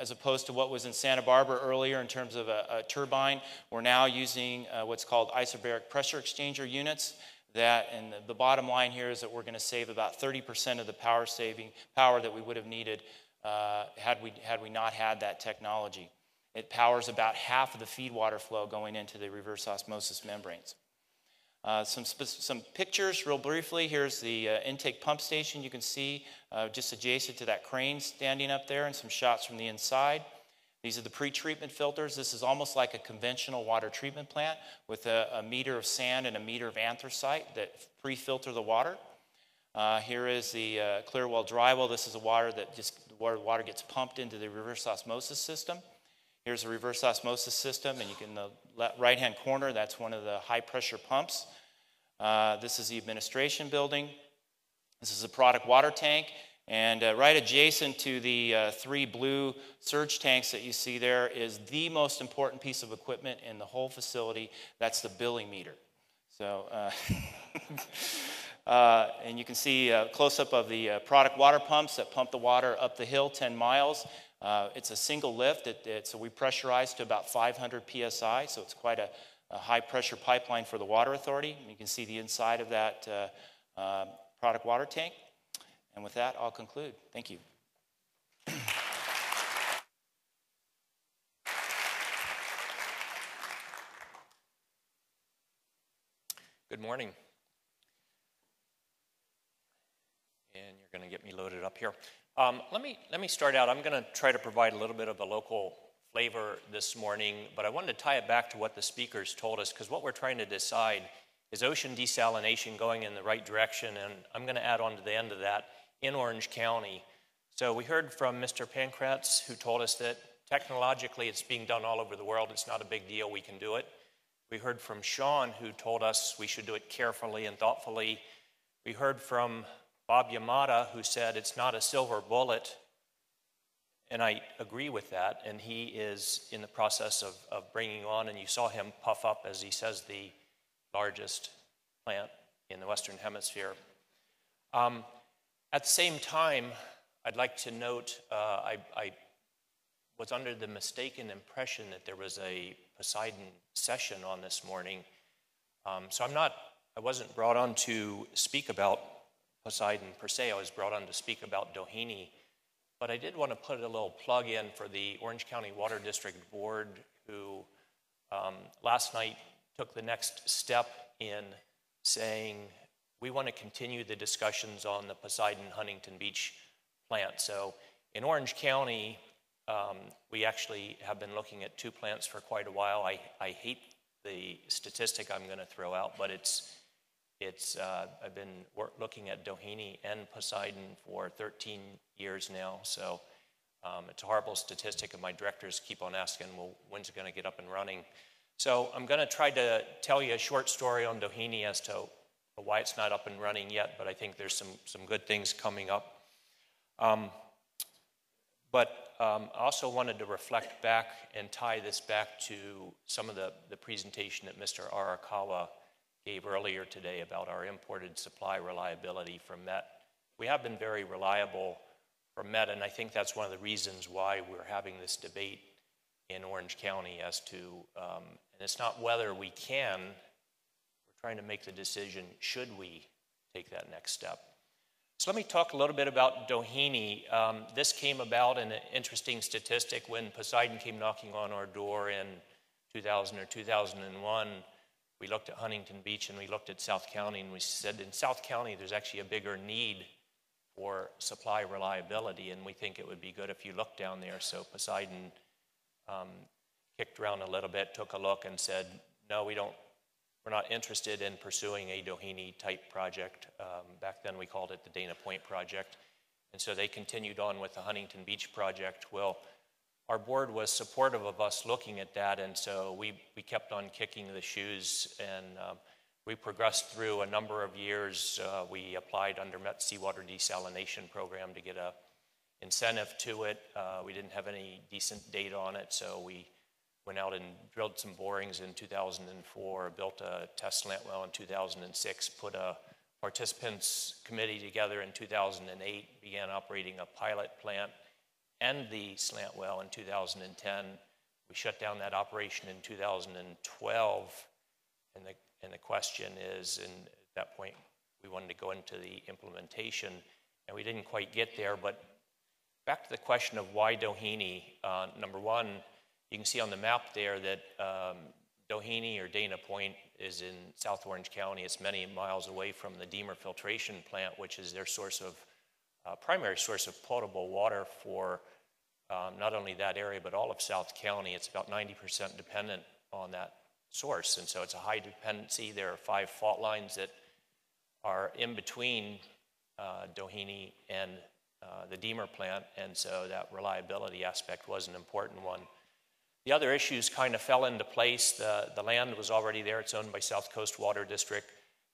as opposed to what was in Santa Barbara earlier in terms of a, a turbine, we're now using uh, what's called isobaric pressure exchanger units. That and the, the bottom line here is that we're going to save about 30% of the power saving power that we would have needed uh, had we had we not had that technology. It powers about half of the feed water flow going into the reverse osmosis membranes. Uh, some, some pictures, real briefly. Here's the uh, intake pump station you can see uh, just adjacent to that crane standing up there, and some shots from the inside. These are the pre-treatment filters. This is almost like a conventional water treatment plant with a, a meter of sand and a meter of anthracite that pre-filter the water. Uh, here is the uh, clear well, dry well. This is the water that just where water gets pumped into the reverse osmosis system. Here's the reverse osmosis system, and you can, the right hand corner, that's one of the high pressure pumps. Uh, this is the administration building. This is a product water tank. And uh, right adjacent to the uh, three blue surge tanks that you see there is the most important piece of equipment in the whole facility. That's the billing meter. So, uh, uh, and you can see a close up of the product water pumps that pump the water up the hill 10 miles. Uh, it's a single lift, it, it, so we pressurize to about 500 psi, so it's quite a, a, high pressure pipeline for the water authority. You can see the inside of that uh, uh, product water tank. And with that, I'll conclude. Thank you. Good morning. And you're going to get me loaded up here. Um, let, me, let me start out. I'm going to try to provide a little bit of a local flavor this morning, but I wanted to tie it back to what the speakers told us because what we're trying to decide is ocean desalination going in the right direction? And I'm going to add on to the end of that in Orange County. So we heard from Mr. Pankratz, who told us that technologically it's being done all over the world. It's not a big deal. We can do it. We heard from Sean, who told us we should do it carefully and thoughtfully. We heard from Bob Yamada, who said it's not a silver bullet. And I agree with that. And he is in the process of, of bringing on, and you saw him puff up, as he says, the largest plant in the Western Hemisphere. Um, at the same time, I'd like to note uh, I, I was under the mistaken impression that there was a Poseidon session on this morning. Um, so I'm not, I wasn't brought on to speak about Poseidon per se. I was brought on to speak about Doheny. But I did want to put a little plug in for the Orange County Water District Board, who um, last night took the next step in saying, we want to continue the discussions on the Poseidon Huntington Beach plant. So in Orange County, um, we actually have been looking at two plants for quite a while. I, I hate the statistic I'm going to throw out, but it's, it's uh, I've been looking at Doheny and Poseidon for 13 years now. So um, it's a horrible statistic, and my directors keep on asking, well, when's it going to get up and running? So I'm going to try to tell you a short story on Doheny as to why it's not up and running yet, but I think there's some, some good things coming up. Um, but um, I also wanted to reflect back and tie this back to some of the, the presentation that Mr. Arakawa gave earlier today about our imported supply reliability from MET. We have been very reliable from MET, and I think that's one of the reasons why we're having this debate in Orange County as to, um, and it's not whether we can, we're trying to make the decision, should we take that next step? So let me talk a little bit about Doheny. Um, this came about in an interesting statistic when Poseidon came knocking on our door in 2000 or 2001. We looked at Huntington Beach and we looked at South County and we said in South County there's actually a bigger need for supply reliability and we think it would be good if you looked down there. So Poseidon um, kicked around a little bit, took a look and said, no, we don't we're not interested in pursuing a Doheny type project. Um, back then we called it the Dana Point project. And so they continued on with the Huntington Beach project. Well, our board was supportive of us looking at that, and so we, we kept on kicking the shoes and um, we progressed through a number of years. Uh, we applied under Met Seawater Desalination Program to get a incentive to it. Uh, we didn't have any decent data on it, so we went out and drilled some borings in 2004, built a test slant well in 2006, put a participants committee together in 2008, began operating a pilot plant and the slant well in 2010. We shut down that operation in 2012, and the, and the question is, and at that point, we wanted to go into the implementation, and we didn't quite get there, but back to the question of why Doheny, uh, number one, you can see on the map there that um, Doheny or Dana Point is in South Orange County. It's many miles away from the Diemer filtration plant, which is their source of uh, primary source of potable water for um, not only that area but all of South County. It's about 90% dependent on that source, and so it's a high dependency. There are five fault lines that are in between uh, Doheny and uh, the Diemer plant, and so that reliability aspect was an important one. The other issues kind of fell into place. The, the land was already there. It's owned by South Coast Water District.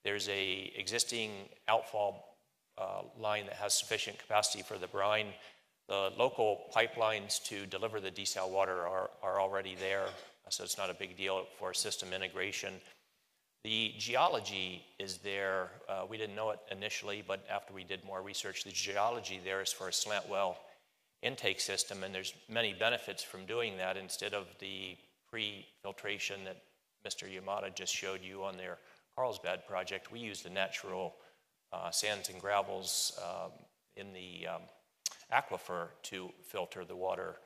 There's a existing outfall uh, line that has sufficient capacity for the brine. The local pipelines to deliver the desal water are, are already there, so it's not a big deal for system integration. The geology is there. Uh, we didn't know it initially, but after we did more research, the geology there is for a slant well intake system, and there's many benefits from doing that instead of the pre-filtration that Mr. Yamada just showed you on their Carlsbad project. We use the natural uh, sands and gravels um, in the um, aquifer to filter the water.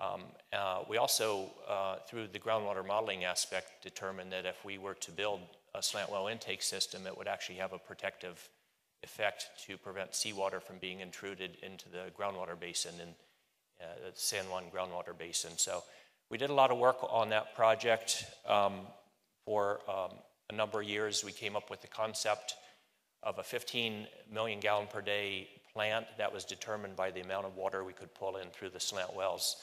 Um, uh, we also, uh, through the groundwater modeling aspect, determined that if we were to build a slant well intake system, it would actually have a protective effect to prevent seawater from being intruded into the groundwater basin. And, uh, the San Juan groundwater basin. So we did a lot of work on that project um, for um, a number of years. We came up with the concept of a 15 million gallon per day plant that was determined by the amount of water we could pull in through the slant wells.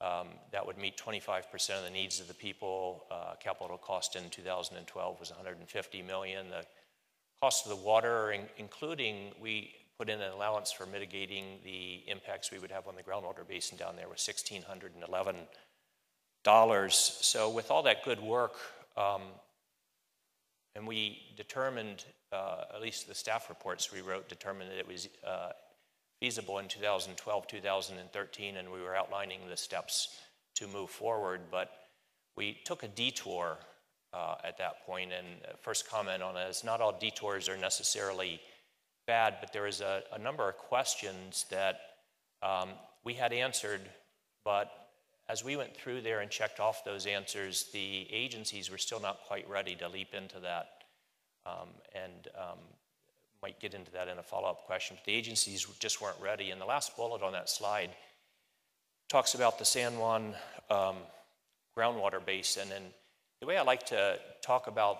Um, that would meet 25% of the needs of the people. Uh, capital cost in 2012 was 150 million. The cost of the water, in, including we put in an allowance for mitigating the impacts we would have on the groundwater basin down there, was 1,611 dollars. So with all that good work, um, and we determined, uh, at least the staff reports we wrote determined that it was uh, feasible in 2012, 2013, and we were outlining the steps to move forward. But we took a detour uh, at that point, and first comment on it is not all detours are necessarily bad, but there was a, a number of questions that um, we had answered, but as we went through there and checked off those answers, the agencies were still not quite ready to leap into that. Um, and um, might get into that in a follow up question. But the agencies just weren't ready. And the last bullet on that slide talks about the San Juan um, groundwater basin. And the way I like to talk about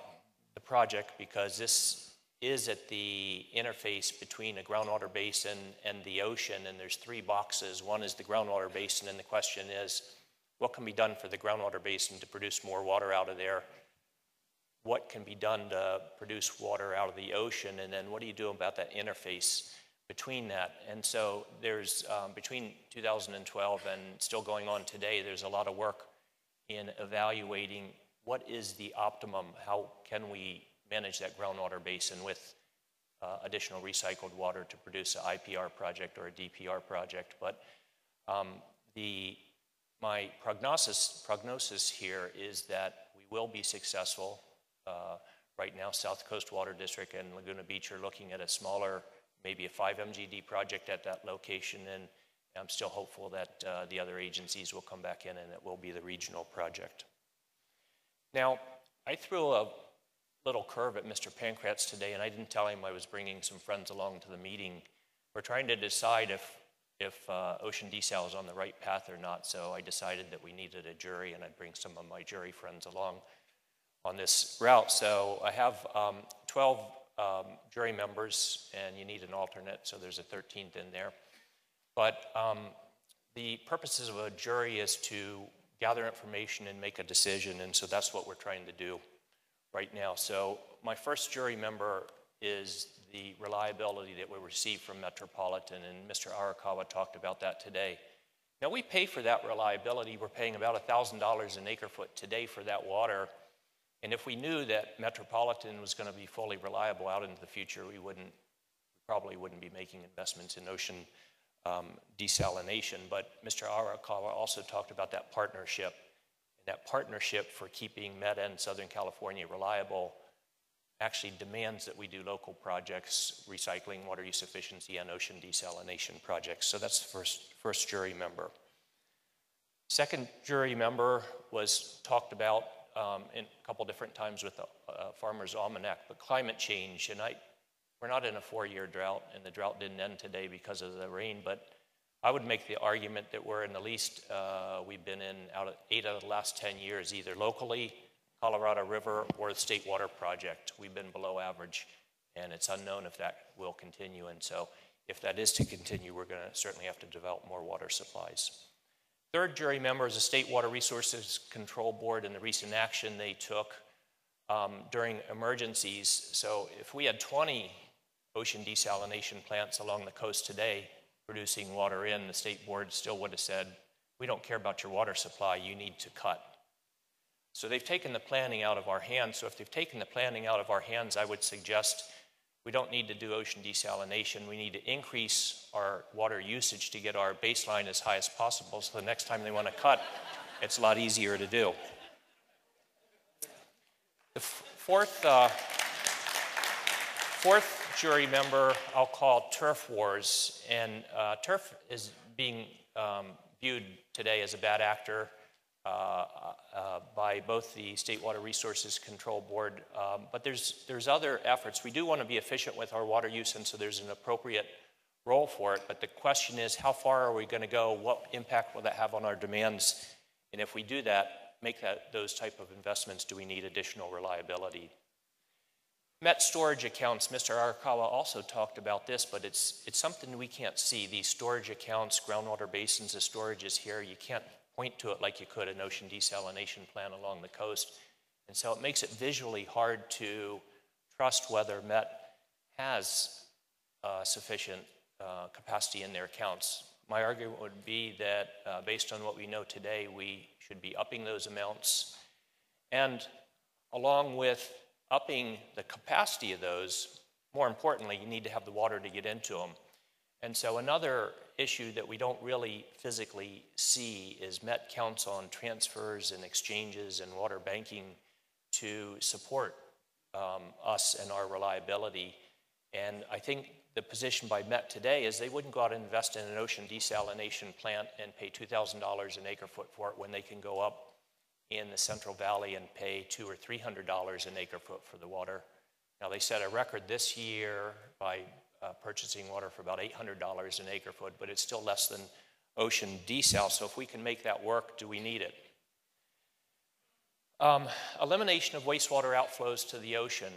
the project, because this is at the interface between a groundwater basin and the ocean, and there's three boxes. One is the groundwater basin, and the question is what can be done for the groundwater basin to produce more water out of there? What can be done to produce water out of the ocean, and then what do you do about that interface between that? And so there's, um, between 2012 and still going on today, there's a lot of work in evaluating what is the optimum, how can we manage that groundwater basin with uh, additional recycled water to produce an IPR project or a DPR project. But um, the, my prognosis, prognosis here is that we will be successful uh, right now, South Coast Water District and Laguna Beach are looking at a smaller, maybe a 5 MGD project at that location, and I'm still hopeful that uh, the other agencies will come back in and it will be the regional project. Now, I threw a little curve at Mr. Pankratz today, and I didn't tell him I was bringing some friends along to the meeting. We're trying to decide if, if uh, Ocean Desal is on the right path or not, so I decided that we needed a jury, and I'd bring some of my jury friends along on this route. So I have um, 12 um, jury members, and you need an alternate, so there's a 13th in there. But um, the purposes of a jury is to gather information and make a decision, and so that's what we're trying to do right now. So my first jury member is the reliability that we receive from Metropolitan, and Mr. Arakawa talked about that today. Now we pay for that reliability. We're paying about $1,000 an acre foot today for that water and if we knew that Metropolitan was going to be fully reliable out into the future, we wouldn't, probably wouldn't be making investments in ocean um, desalination. But Mr. Arakawa also talked about that partnership. And that partnership for keeping Meta and Southern California reliable actually demands that we do local projects, recycling, water use efficiency, and ocean desalination projects. So that's the first, first jury member. Second jury member was talked about um, in a couple different times with the uh, Farmer's Almanac, but climate change, and I, we're not in a four-year drought, and the drought didn't end today because of the rain, but I would make the argument that we're in the least uh, we've been in out of eight out of the last 10 years, either locally, Colorado River, or the State Water Project. We've been below average, and it's unknown if that will continue. And so, if that is to continue, we're going to certainly have to develop more water supplies. Third jury member is the State Water Resources Control Board and the recent action they took um, during emergencies. So if we had 20 ocean desalination plants along the coast today producing water in, the state board still would have said, we don't care about your water supply, you need to cut. So they've taken the planning out of our hands. So if they've taken the planning out of our hands, I would suggest we don't need to do ocean desalination. We need to increase our water usage to get our baseline as high as possible so the next time they want to cut, it's a lot easier to do. The fourth, uh, fourth jury member I'll call Turf Wars. And uh, Turf is being um, viewed today as a bad actor uh, uh, by both the State Water Resources Control Board, um, but there's, there's other efforts. We do want to be efficient with our water use, and so there's an appropriate role for it. But the question is, how far are we going to go? What impact will that have on our demands? And if we do that, make that, those type of investments, do we need additional reliability? Met storage accounts, Mr. Arakawa also talked about this, but it's, it's something we can't see. These storage accounts, groundwater basins, the storage is here. You can't point to it like you could an ocean desalination plant along the coast. And so it makes it visually hard to trust whether Met has uh, sufficient uh, capacity in their accounts. My argument would be that uh, based on what we know today, we should be upping those amounts. And along with upping the capacity of those, more importantly, you need to have the water to get into them. And so another issue that we don't really physically see is Met counts on transfers and exchanges and water banking to support um, us and our reliability. And I think the position by Met today is they wouldn't go out and invest in an ocean desalination plant and pay $2,000 an acre foot for it when they can go up in the Central Valley and pay two or three hundred dollars an acre foot for the water. Now they set a record this year by uh, purchasing water for about eight hundred dollars an acre foot, but it's still less than ocean desal. So if we can make that work, do we need it? Um, elimination of wastewater outflows to the ocean.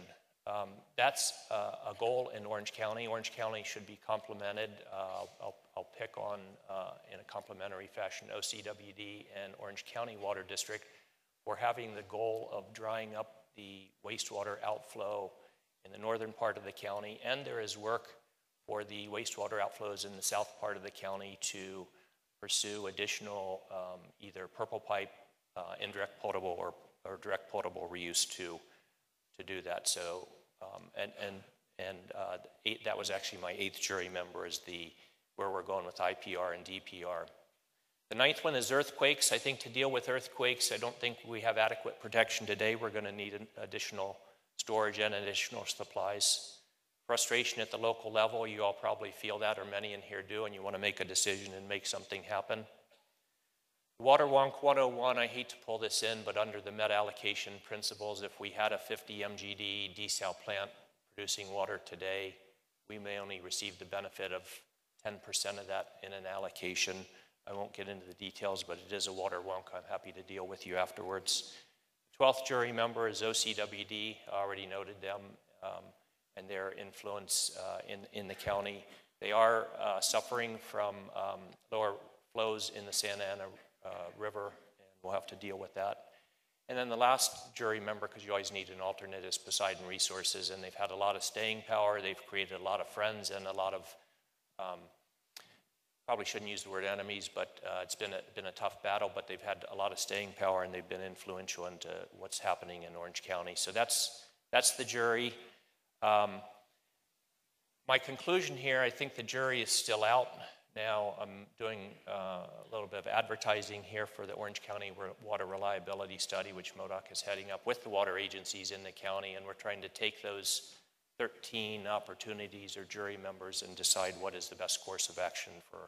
Um, that's uh, a goal in Orange County. Orange County should be complimented. Uh, I'll, I'll, pick on, uh, in a complimentary fashion, OCWD and Orange County Water District. We're having the goal of drying up the wastewater outflow in the northern part of the county, and there is work for the wastewater outflows in the south part of the county to pursue additional um, either purple pipe, uh, indirect potable, or or direct potable reuse to, to do that. So, um, and, and, and uh, eight, that was actually my eighth jury member is the, where we're going with IPR and DPR. The ninth one is earthquakes. I think to deal with earthquakes, I don't think we have adequate protection today. We're going to need additional storage and additional supplies. Frustration at the local level, you all probably feel that, or many in here do, and you want to make a decision and make something happen. Water Wonk 101, I hate to pull this in, but under the Met allocation principles, if we had a 50 MGD desal plant producing water today, we may only receive the benefit of 10% of that in an allocation. I won't get into the details, but it is a water wonk. I'm happy to deal with you afterwards. 12th jury member is OCWD. Already noted them um, and their influence uh, in, in the county. They are uh, suffering from um, lower flows in the Santa Ana uh, river, and we'll have to deal with that. And then the last jury member, because you always need an alternate, is Poseidon Resources, and they've had a lot of staying power. They've created a lot of friends and a lot of, um, probably shouldn't use the word enemies, but uh, it's been a, been a tough battle, but they've had a lot of staying power and they've been influential into what's happening in Orange County. So that's, that's the jury. Um, my conclusion here I think the jury is still out. Now I'm doing uh, a little bit of advertising here for the Orange County Water Reliability Study, which MWDOC is heading up with the water agencies in the county, and we're trying to take those 13 opportunities or jury members and decide what is the best course of action for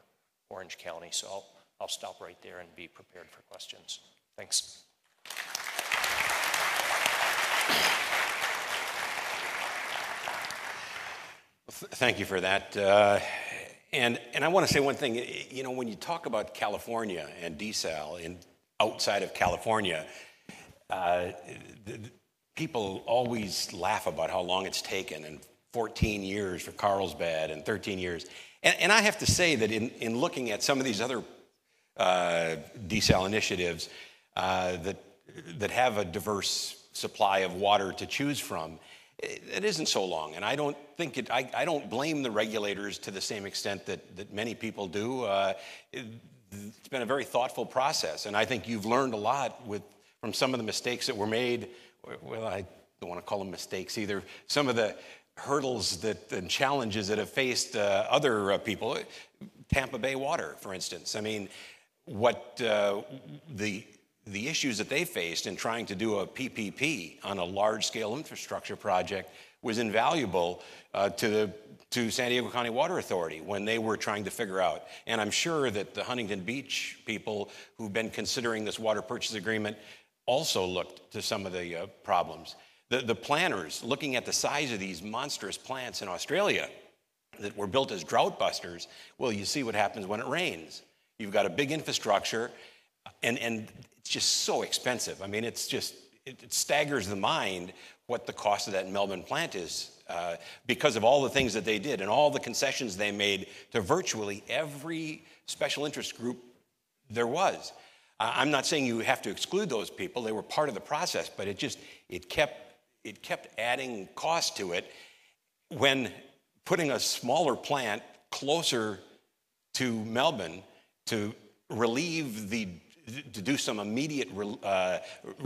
Orange County. So I'll, I'll stop right there and be prepared for questions. Thanks. Thank you for that. Uh, and, and I want to say one thing. You know, when you talk about California and desal and outside of California, uh, the, people always laugh about how long it's taken and 14 years for Carlsbad and 13 years. And, and I have to say that in, in looking at some of these other uh, desal initiatives uh, that, that have a diverse supply of water to choose from, it isn't so long. And I don't think it, I, I, don't blame the regulators to the same extent that, that many people do. Uh, it, has been a very thoughtful process. And I think you've learned a lot with, from some of the mistakes that were made. Well, I don't want to call them mistakes either. Some of the hurdles that, and challenges that have faced uh, other uh, people. Tampa Bay Water, for instance. I mean, what uh, the the issues that they faced in trying to do a PPP on a large scale infrastructure project was invaluable uh, to, the, to San Diego County Water Authority when they were trying to figure out. And I'm sure that the Huntington Beach people who've been considering this water purchase agreement also looked to some of the uh, problems. The, the planners, looking at the size of these monstrous plants in Australia, that were built as drought busters, well, you see what happens when it rains. You've got a big infrastructure, and, and it's just so expensive. I mean, it's just, it, it staggers the mind what the cost of that Melbourne plant is uh, because of all the things that they did and all the concessions they made to virtually every special interest group there was. I'm not saying you have to exclude those people; they were part of the process, but it just it kept it kept adding cost to it when putting a smaller plant closer to Melbourne to relieve the to do some immediate uh,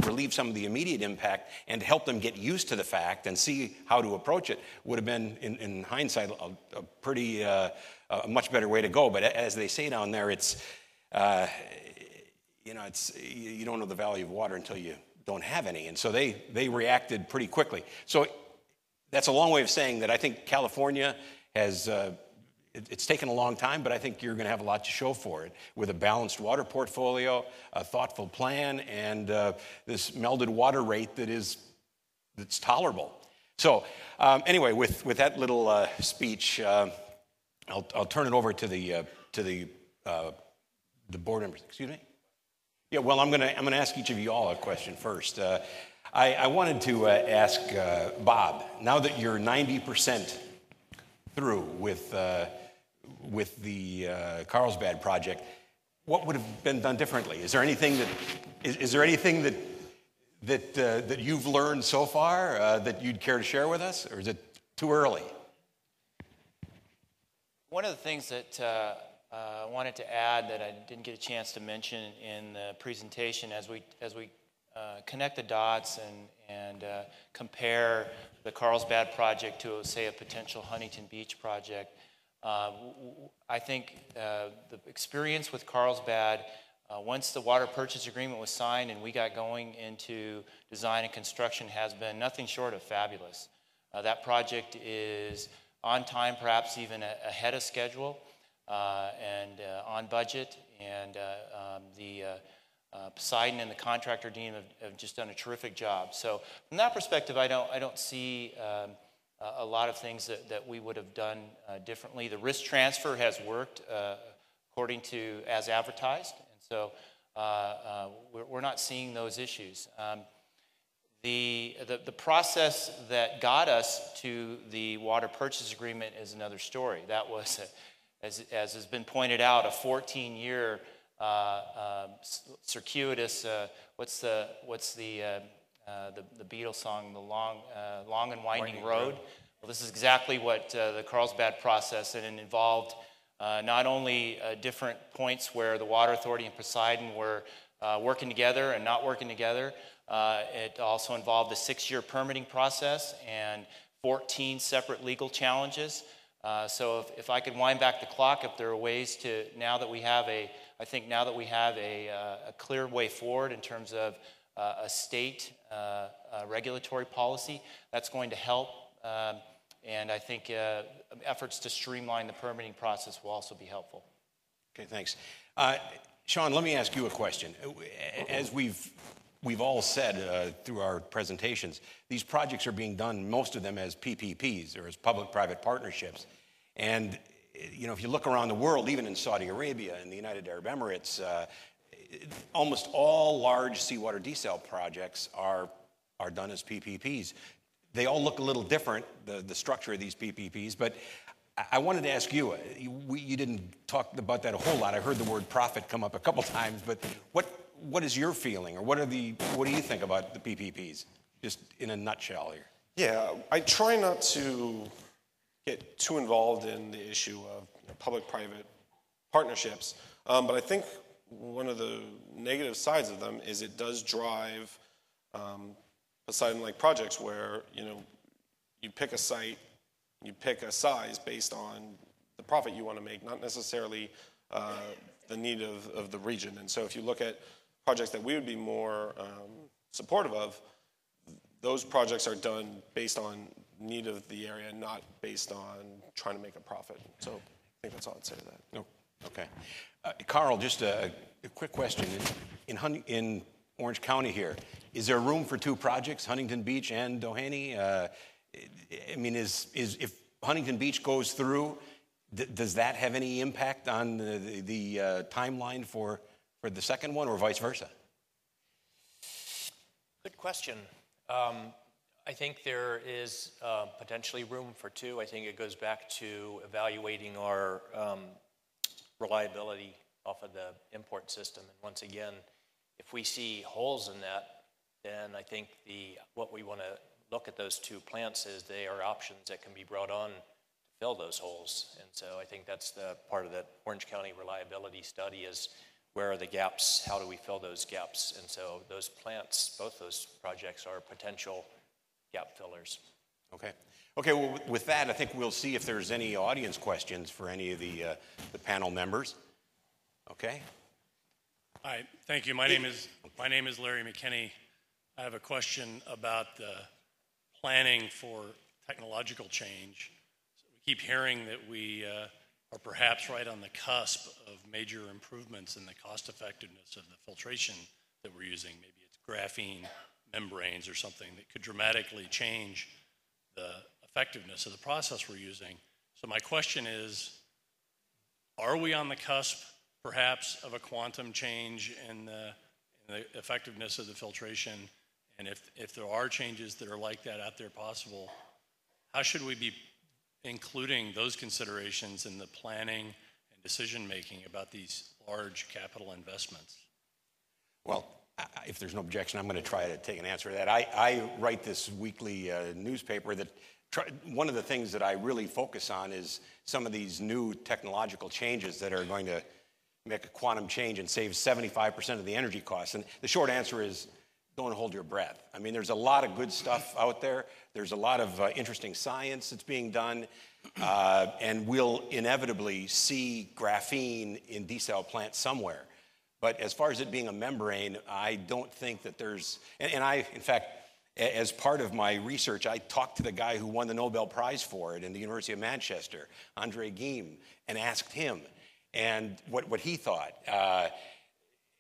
relieve some of the immediate impact and help them get used to the fact and see how to approach it would have been in, in hindsight a, a pretty uh, a much better way to go. But as they say down there it's uh, you know it's you don't know the value of water until you don't have any and so they they reacted pretty quickly so that's a long way of saying that i think california has uh, it's taken a long time, but I think you're going to have a lot to show for it with a balanced water portfolio, a thoughtful plan, and uh, this melded water rate that is that's tolerable. So, um, anyway, with, with that little uh, speech, uh, I'll, I'll turn it over to the uh, to the uh, the board members. Excuse me. Yeah, well, I'm going to I'm to ask each of you all a question first. Uh, I, I, wanted to ask Bob. Now that you're 90 percent through with with the uh, Carlsbad project, what would have been done differently? Is there anything that is, is there anything that that uh, that you've learned so far uh, that you'd care to share with us, or is it too early? One of the things that uh, uh, I wanted to add that I didn't get a chance to mention in the presentation as we as we uh, connect the dots and and compare the Carlsbad project to say a potential Huntington Beach project uh, I think uh, the experience with Carlsbad, uh, once the water purchase agreement was signed and we got going into design and construction, has been nothing short of fabulous. Uh, that project is on time, perhaps even a- ahead of schedule, uh, and uh, on budget. And um, the Poseidon and the contractor team have, have, just done a terrific job. So, from that perspective, I don't, I don't see. Um, a lot of things that, that we would have done uh, differently. The risk transfer has worked uh, according to as advertised, and so uh, uh, we're, we're, not seeing those issues. Um, the, the, the, process that got us to the water purchase agreement is another story. That was, as, as has been pointed out, a 14 year uh, um, circuitous, uh, what's the, what's the uh, the, the Beatles song, The Long, uh, Long and Winding, Winding Road. Road. Well, this is exactly what uh, the Carlsbad process, and it involved uh, not only uh, different points where the Water Authority and Poseidon were working together and not working together, it also involved a six year permitting process and 14 separate legal challenges. Uh, so if, if, I could wind back the clock, if there are ways to now that we have a, I think now that we have a, uh, a clear way forward in terms of uh, a state uh, regulatory policy. That's going to help. Um, and I think uh, efforts to streamline the permitting process will also be helpful. Okay, thanks. Sean, let me ask you a question. As we've we've all said uh, through our presentations, these projects are being done, most of them as PPPs or as public-private partnerships. And you know, if you look around the world, even in Saudi Arabia and the United Arab Emirates, uh, almost all large seawater desal projects are, are done as PPPs. They all look a little different, the, the structure of these PPPs, but I wanted to ask you, you, we, you didn't talk about that a whole lot. I heard the word profit come up a couple times, but what, what is your feeling, or what, are the, what do you think about the PPPs, just in a nutshell here? Yeah, I try not to get too involved in the issue of public private partnerships, um, but I think one of the negative sides of them is it does drive um, Poseidon-like projects where you know you pick a site, you pick a size based on the profit you want to make, not necessarily uh, the need of, of the region. And so if you look at projects that we would be more um, supportive of, those projects are done based on need of the area, not based on trying to make a profit. So I think that's all I'd say to that. No. Okay. Uh, Karl, just a, a quick question. In, in, in, Orange County here, is there room for two projects, Huntington Beach and Doheny? Uh, I mean, is, is if Huntington Beach goes through, th- does that have any impact on the, the, the uh, timeline for, for the second one or vice versa? Good question. Um, I think there is uh, potentially room for two. I think it goes back to evaluating our um, reliability off of the import system. And once again, if we see holes in that, then I think the what we want to look at those two plants is they are options that can be brought on to fill those holes. And so I think that's the part of the Orange County reliability study is where are the gaps? How do we fill those gaps? And so those plants, both those projects are potential gap fillers. Okay. Okay, well, with that, I think we'll see if there's any audience questions for any of the, uh, the panel members. Okay? Hi, thank you. My name is, my name is Larry McKinney. I have a question about the planning for technological change. So we keep hearing that we uh, are perhaps right on the cusp of major improvements in the cost effectiveness of the filtration that we're using. Maybe it's graphene membranes or something that could dramatically change the effectiveness of the process we're using. So my question is, are we on the cusp perhaps of a quantum change in the, in the effectiveness of the filtration? And if, if there are changes that are like that out there possible, how should we be including those considerations in the planning and decision making about these large capital investments? Well, if there's no objection, I'm going to try to take an answer to that. I, I write this weekly uh, newspaper that try, one of the things that I really focus on is some of these new technological changes that are going to make a quantum change and save 75% of the energy costs. And the short answer is don't hold your breath. I mean, there's a lot of good stuff out there. There's a lot of uh, interesting science that's being done. Uh, and we'll inevitably see graphene in desal plants somewhere. But as far as it being a membrane, I don't think that there's, and, and I, in fact, as part of my research, I talked to the guy who won the Nobel Prize for it in the University of Manchester, Andre Geim, and asked him and what, what he thought, uh,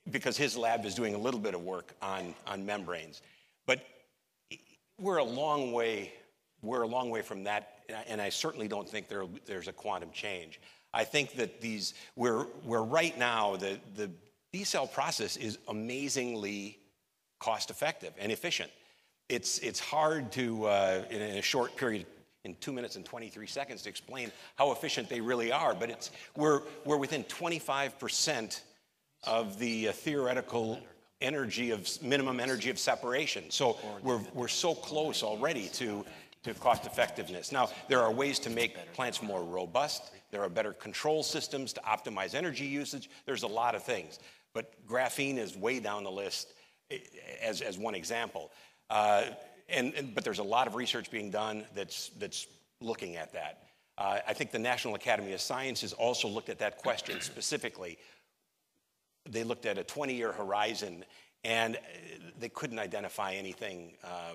because his lab is doing a little bit of work on, on membranes. But we're a long way, we're a long way from that, and I certainly don't think there, there's a quantum change. I think that these, we're, we're right now, the, the desal process is amazingly cost effective and efficient. It's, it's hard to, uh, in a short period, in two minutes and 23 seconds, to explain how efficient they really are, but it's, we're, we're within 25% of the uh, theoretical energy of minimum energy of separation. So we're, we're so close already to, to cost effectiveness. Now, there are ways to make plants more robust. There are better control systems to optimize energy usage. There's a lot of things. But graphene is way down the list eh, as, as one example. Uh, and, and, but there's a lot of research being done that's, that's looking at that. Uh, I think the National Academy of Sciences also looked at that question specifically. They looked at a 20 year horizon and they couldn't identify anything. Uh,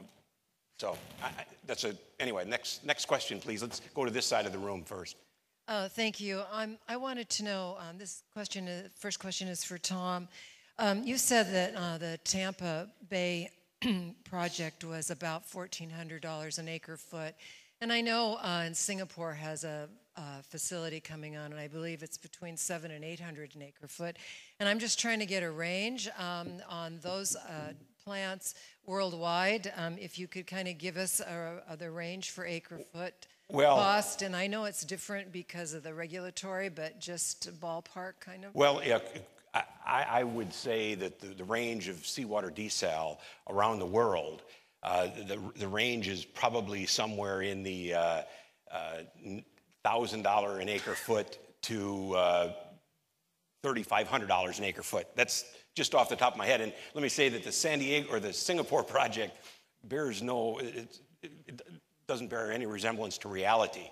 so I, that's a, anyway, next, next question, please. Let's go to this side of the room first. Uh, thank you. Um, I wanted to know um, this question, uh, first question is for Tom. Um, you said that uh, the Tampa Bay project was about $1,400 an acre foot. And I know uh, in Singapore has a, a, facility coming on, and I believe it's between seven and 800 an acre foot. And I'm just trying to get a range um, on those uh, plants worldwide. Um, if you could kind of give us a, a, the range for acre foot well, cost, and I know it's different because of the regulatory, but just ballpark kind of. Well, yeah, I, I would say that the, the, range of seawater desal around the world, uh, the, the range is probably somewhere in the uh, uh, $1,000 an acre foot to uh, $3,500 an acre foot. That's just off the top of my head. And let me say that the San Diego or the Singapore project bears no, it, it doesn't bear any resemblance to reality.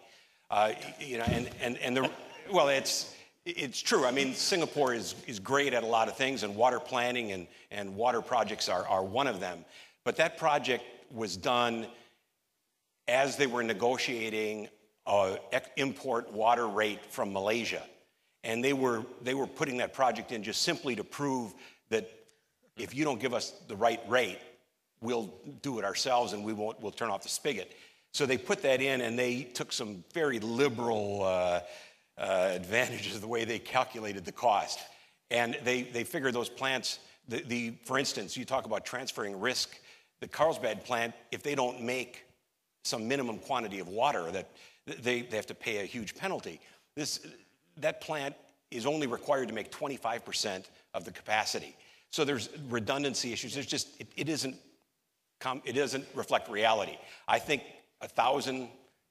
Uh, you know, and, and, and the, well, it's, it's true. I mean, Singapore is, is great at a lot of things, and water planning and, and water projects are, are one of them. But that project was done as they were negotiating an import water rate from Malaysia. And they were, they were putting that project in just simply to prove that if you don't give us the right rate, we'll do it ourselves and we won't, we'll turn off the spigot. So they put that in and they took some very liberal uh, uh, advantages of the way they calculated the cost. And they, they figured those plants, the, the, for instance, you talk about transferring risk. The Carlsbad plant, if they don't make some minimum quantity of water, that they, they have to pay a huge penalty. This, that plant is only required to make 25% of the capacity. So there's redundancy issues. There's just, it, it, isn't, it doesn't reflect reality. I think 1,000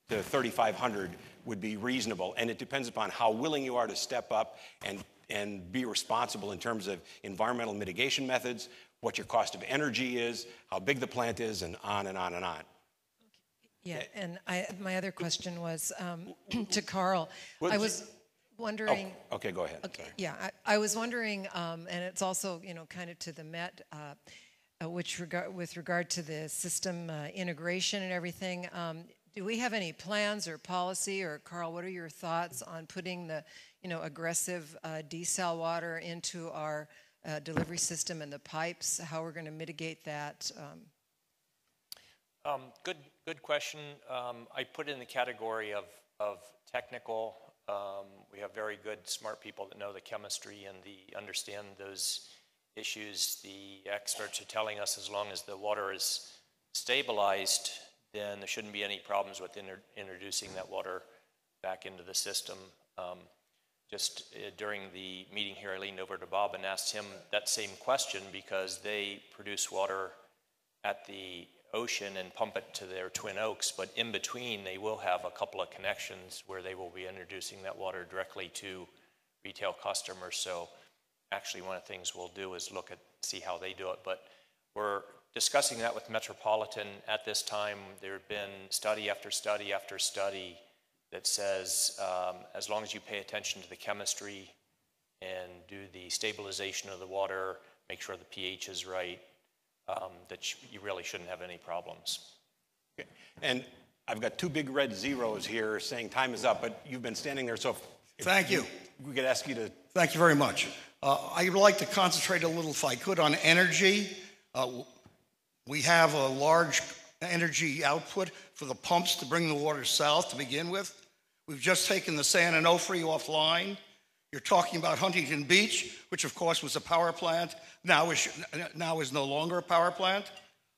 to 3,500 would be reasonable, and it depends upon how willing you are to step up and, and be responsible in terms of environmental mitigation methods, what your cost of energy is, how big the plant is, and on and on and on. Yeah, and I, my other question was um, to Karl. I was wondering. Oh, okay, go ahead. Okay, Sorry. yeah, I, I, was wondering, um, and it's also you know kind of to the Met, uh, uh, which regard with regard to the system uh, integration and everything. Um, do we have any plans or policy, or Karl, what are your thoughts on putting the you know aggressive uh, desal water into our uh, delivery system and the pipes? How we're going to mitigate that? Um, um, good, good question. Um, I put it in the category of, of technical um, we have very good, smart people that know the chemistry and the understand those issues. The experts are telling us as long as the water is stabilized, then there shouldn't be any problems with inter- introducing that water back into the system. Um, just uh, during the meeting here, I leaned over to Bob and asked him that same question because they produce water at the ocean and pump it to their Twin Oaks, but in between, they will have a couple of connections where they will be introducing that water directly to retail customers. So, actually, one of the things we'll do is look at see how they do it. But we're discussing that with Metropolitan at this time. There have been study after study after study that says um, as long as you pay attention to the chemistry and do the stabilization of the water, make sure the pH is right, um, that you really shouldn't have any problems. Okay. And I've got two big red zeros here saying time is up, but you've been standing there, so Thank you. We could ask you to. Thank you very much. Uh, I would like to concentrate a little, if I could, on energy. Uh, we have a large energy output for the pumps to bring the water south to begin with. We've just taken the San Onofre offline. You're talking about Huntington Beach, which of course was a power plant, now is, now is no longer a power plant.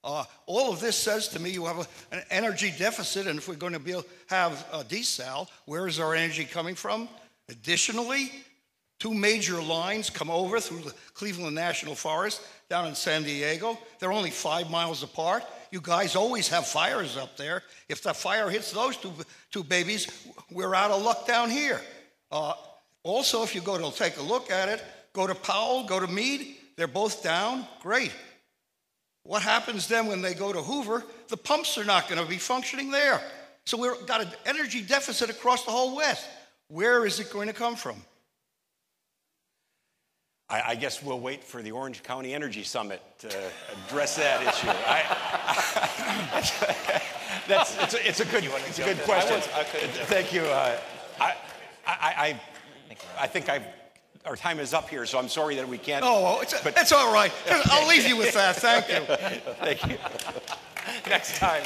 Uh, all of this says to me you have a, an energy deficit, and if we're going to be, have a desal, where is our energy coming from? Additionally, two major lines come over through the Cleveland National Forest down in San Diego. They're only five miles apart. You guys always have fires up there. If the fire hits those two, two babies, we're out of luck down here. Uh, also, if you go to take a look at it, go to Powell, go to Mead, they're both down, great. What happens then when they go to Hoover? The pumps are not going to be functioning there. So we've got an energy deficit across the whole West. Where is it going to come from? I, I guess we'll wait for the Orange County Energy Summit to address that issue. I, I, that's, it's, a, it's a good, it's a good question. Thank you. Uh, I, I, I think I've, our time is up here, so I'm sorry that we can't. Oh, it's, but, it's all right. I'll leave you with that. Thank you. Thank you. Next time.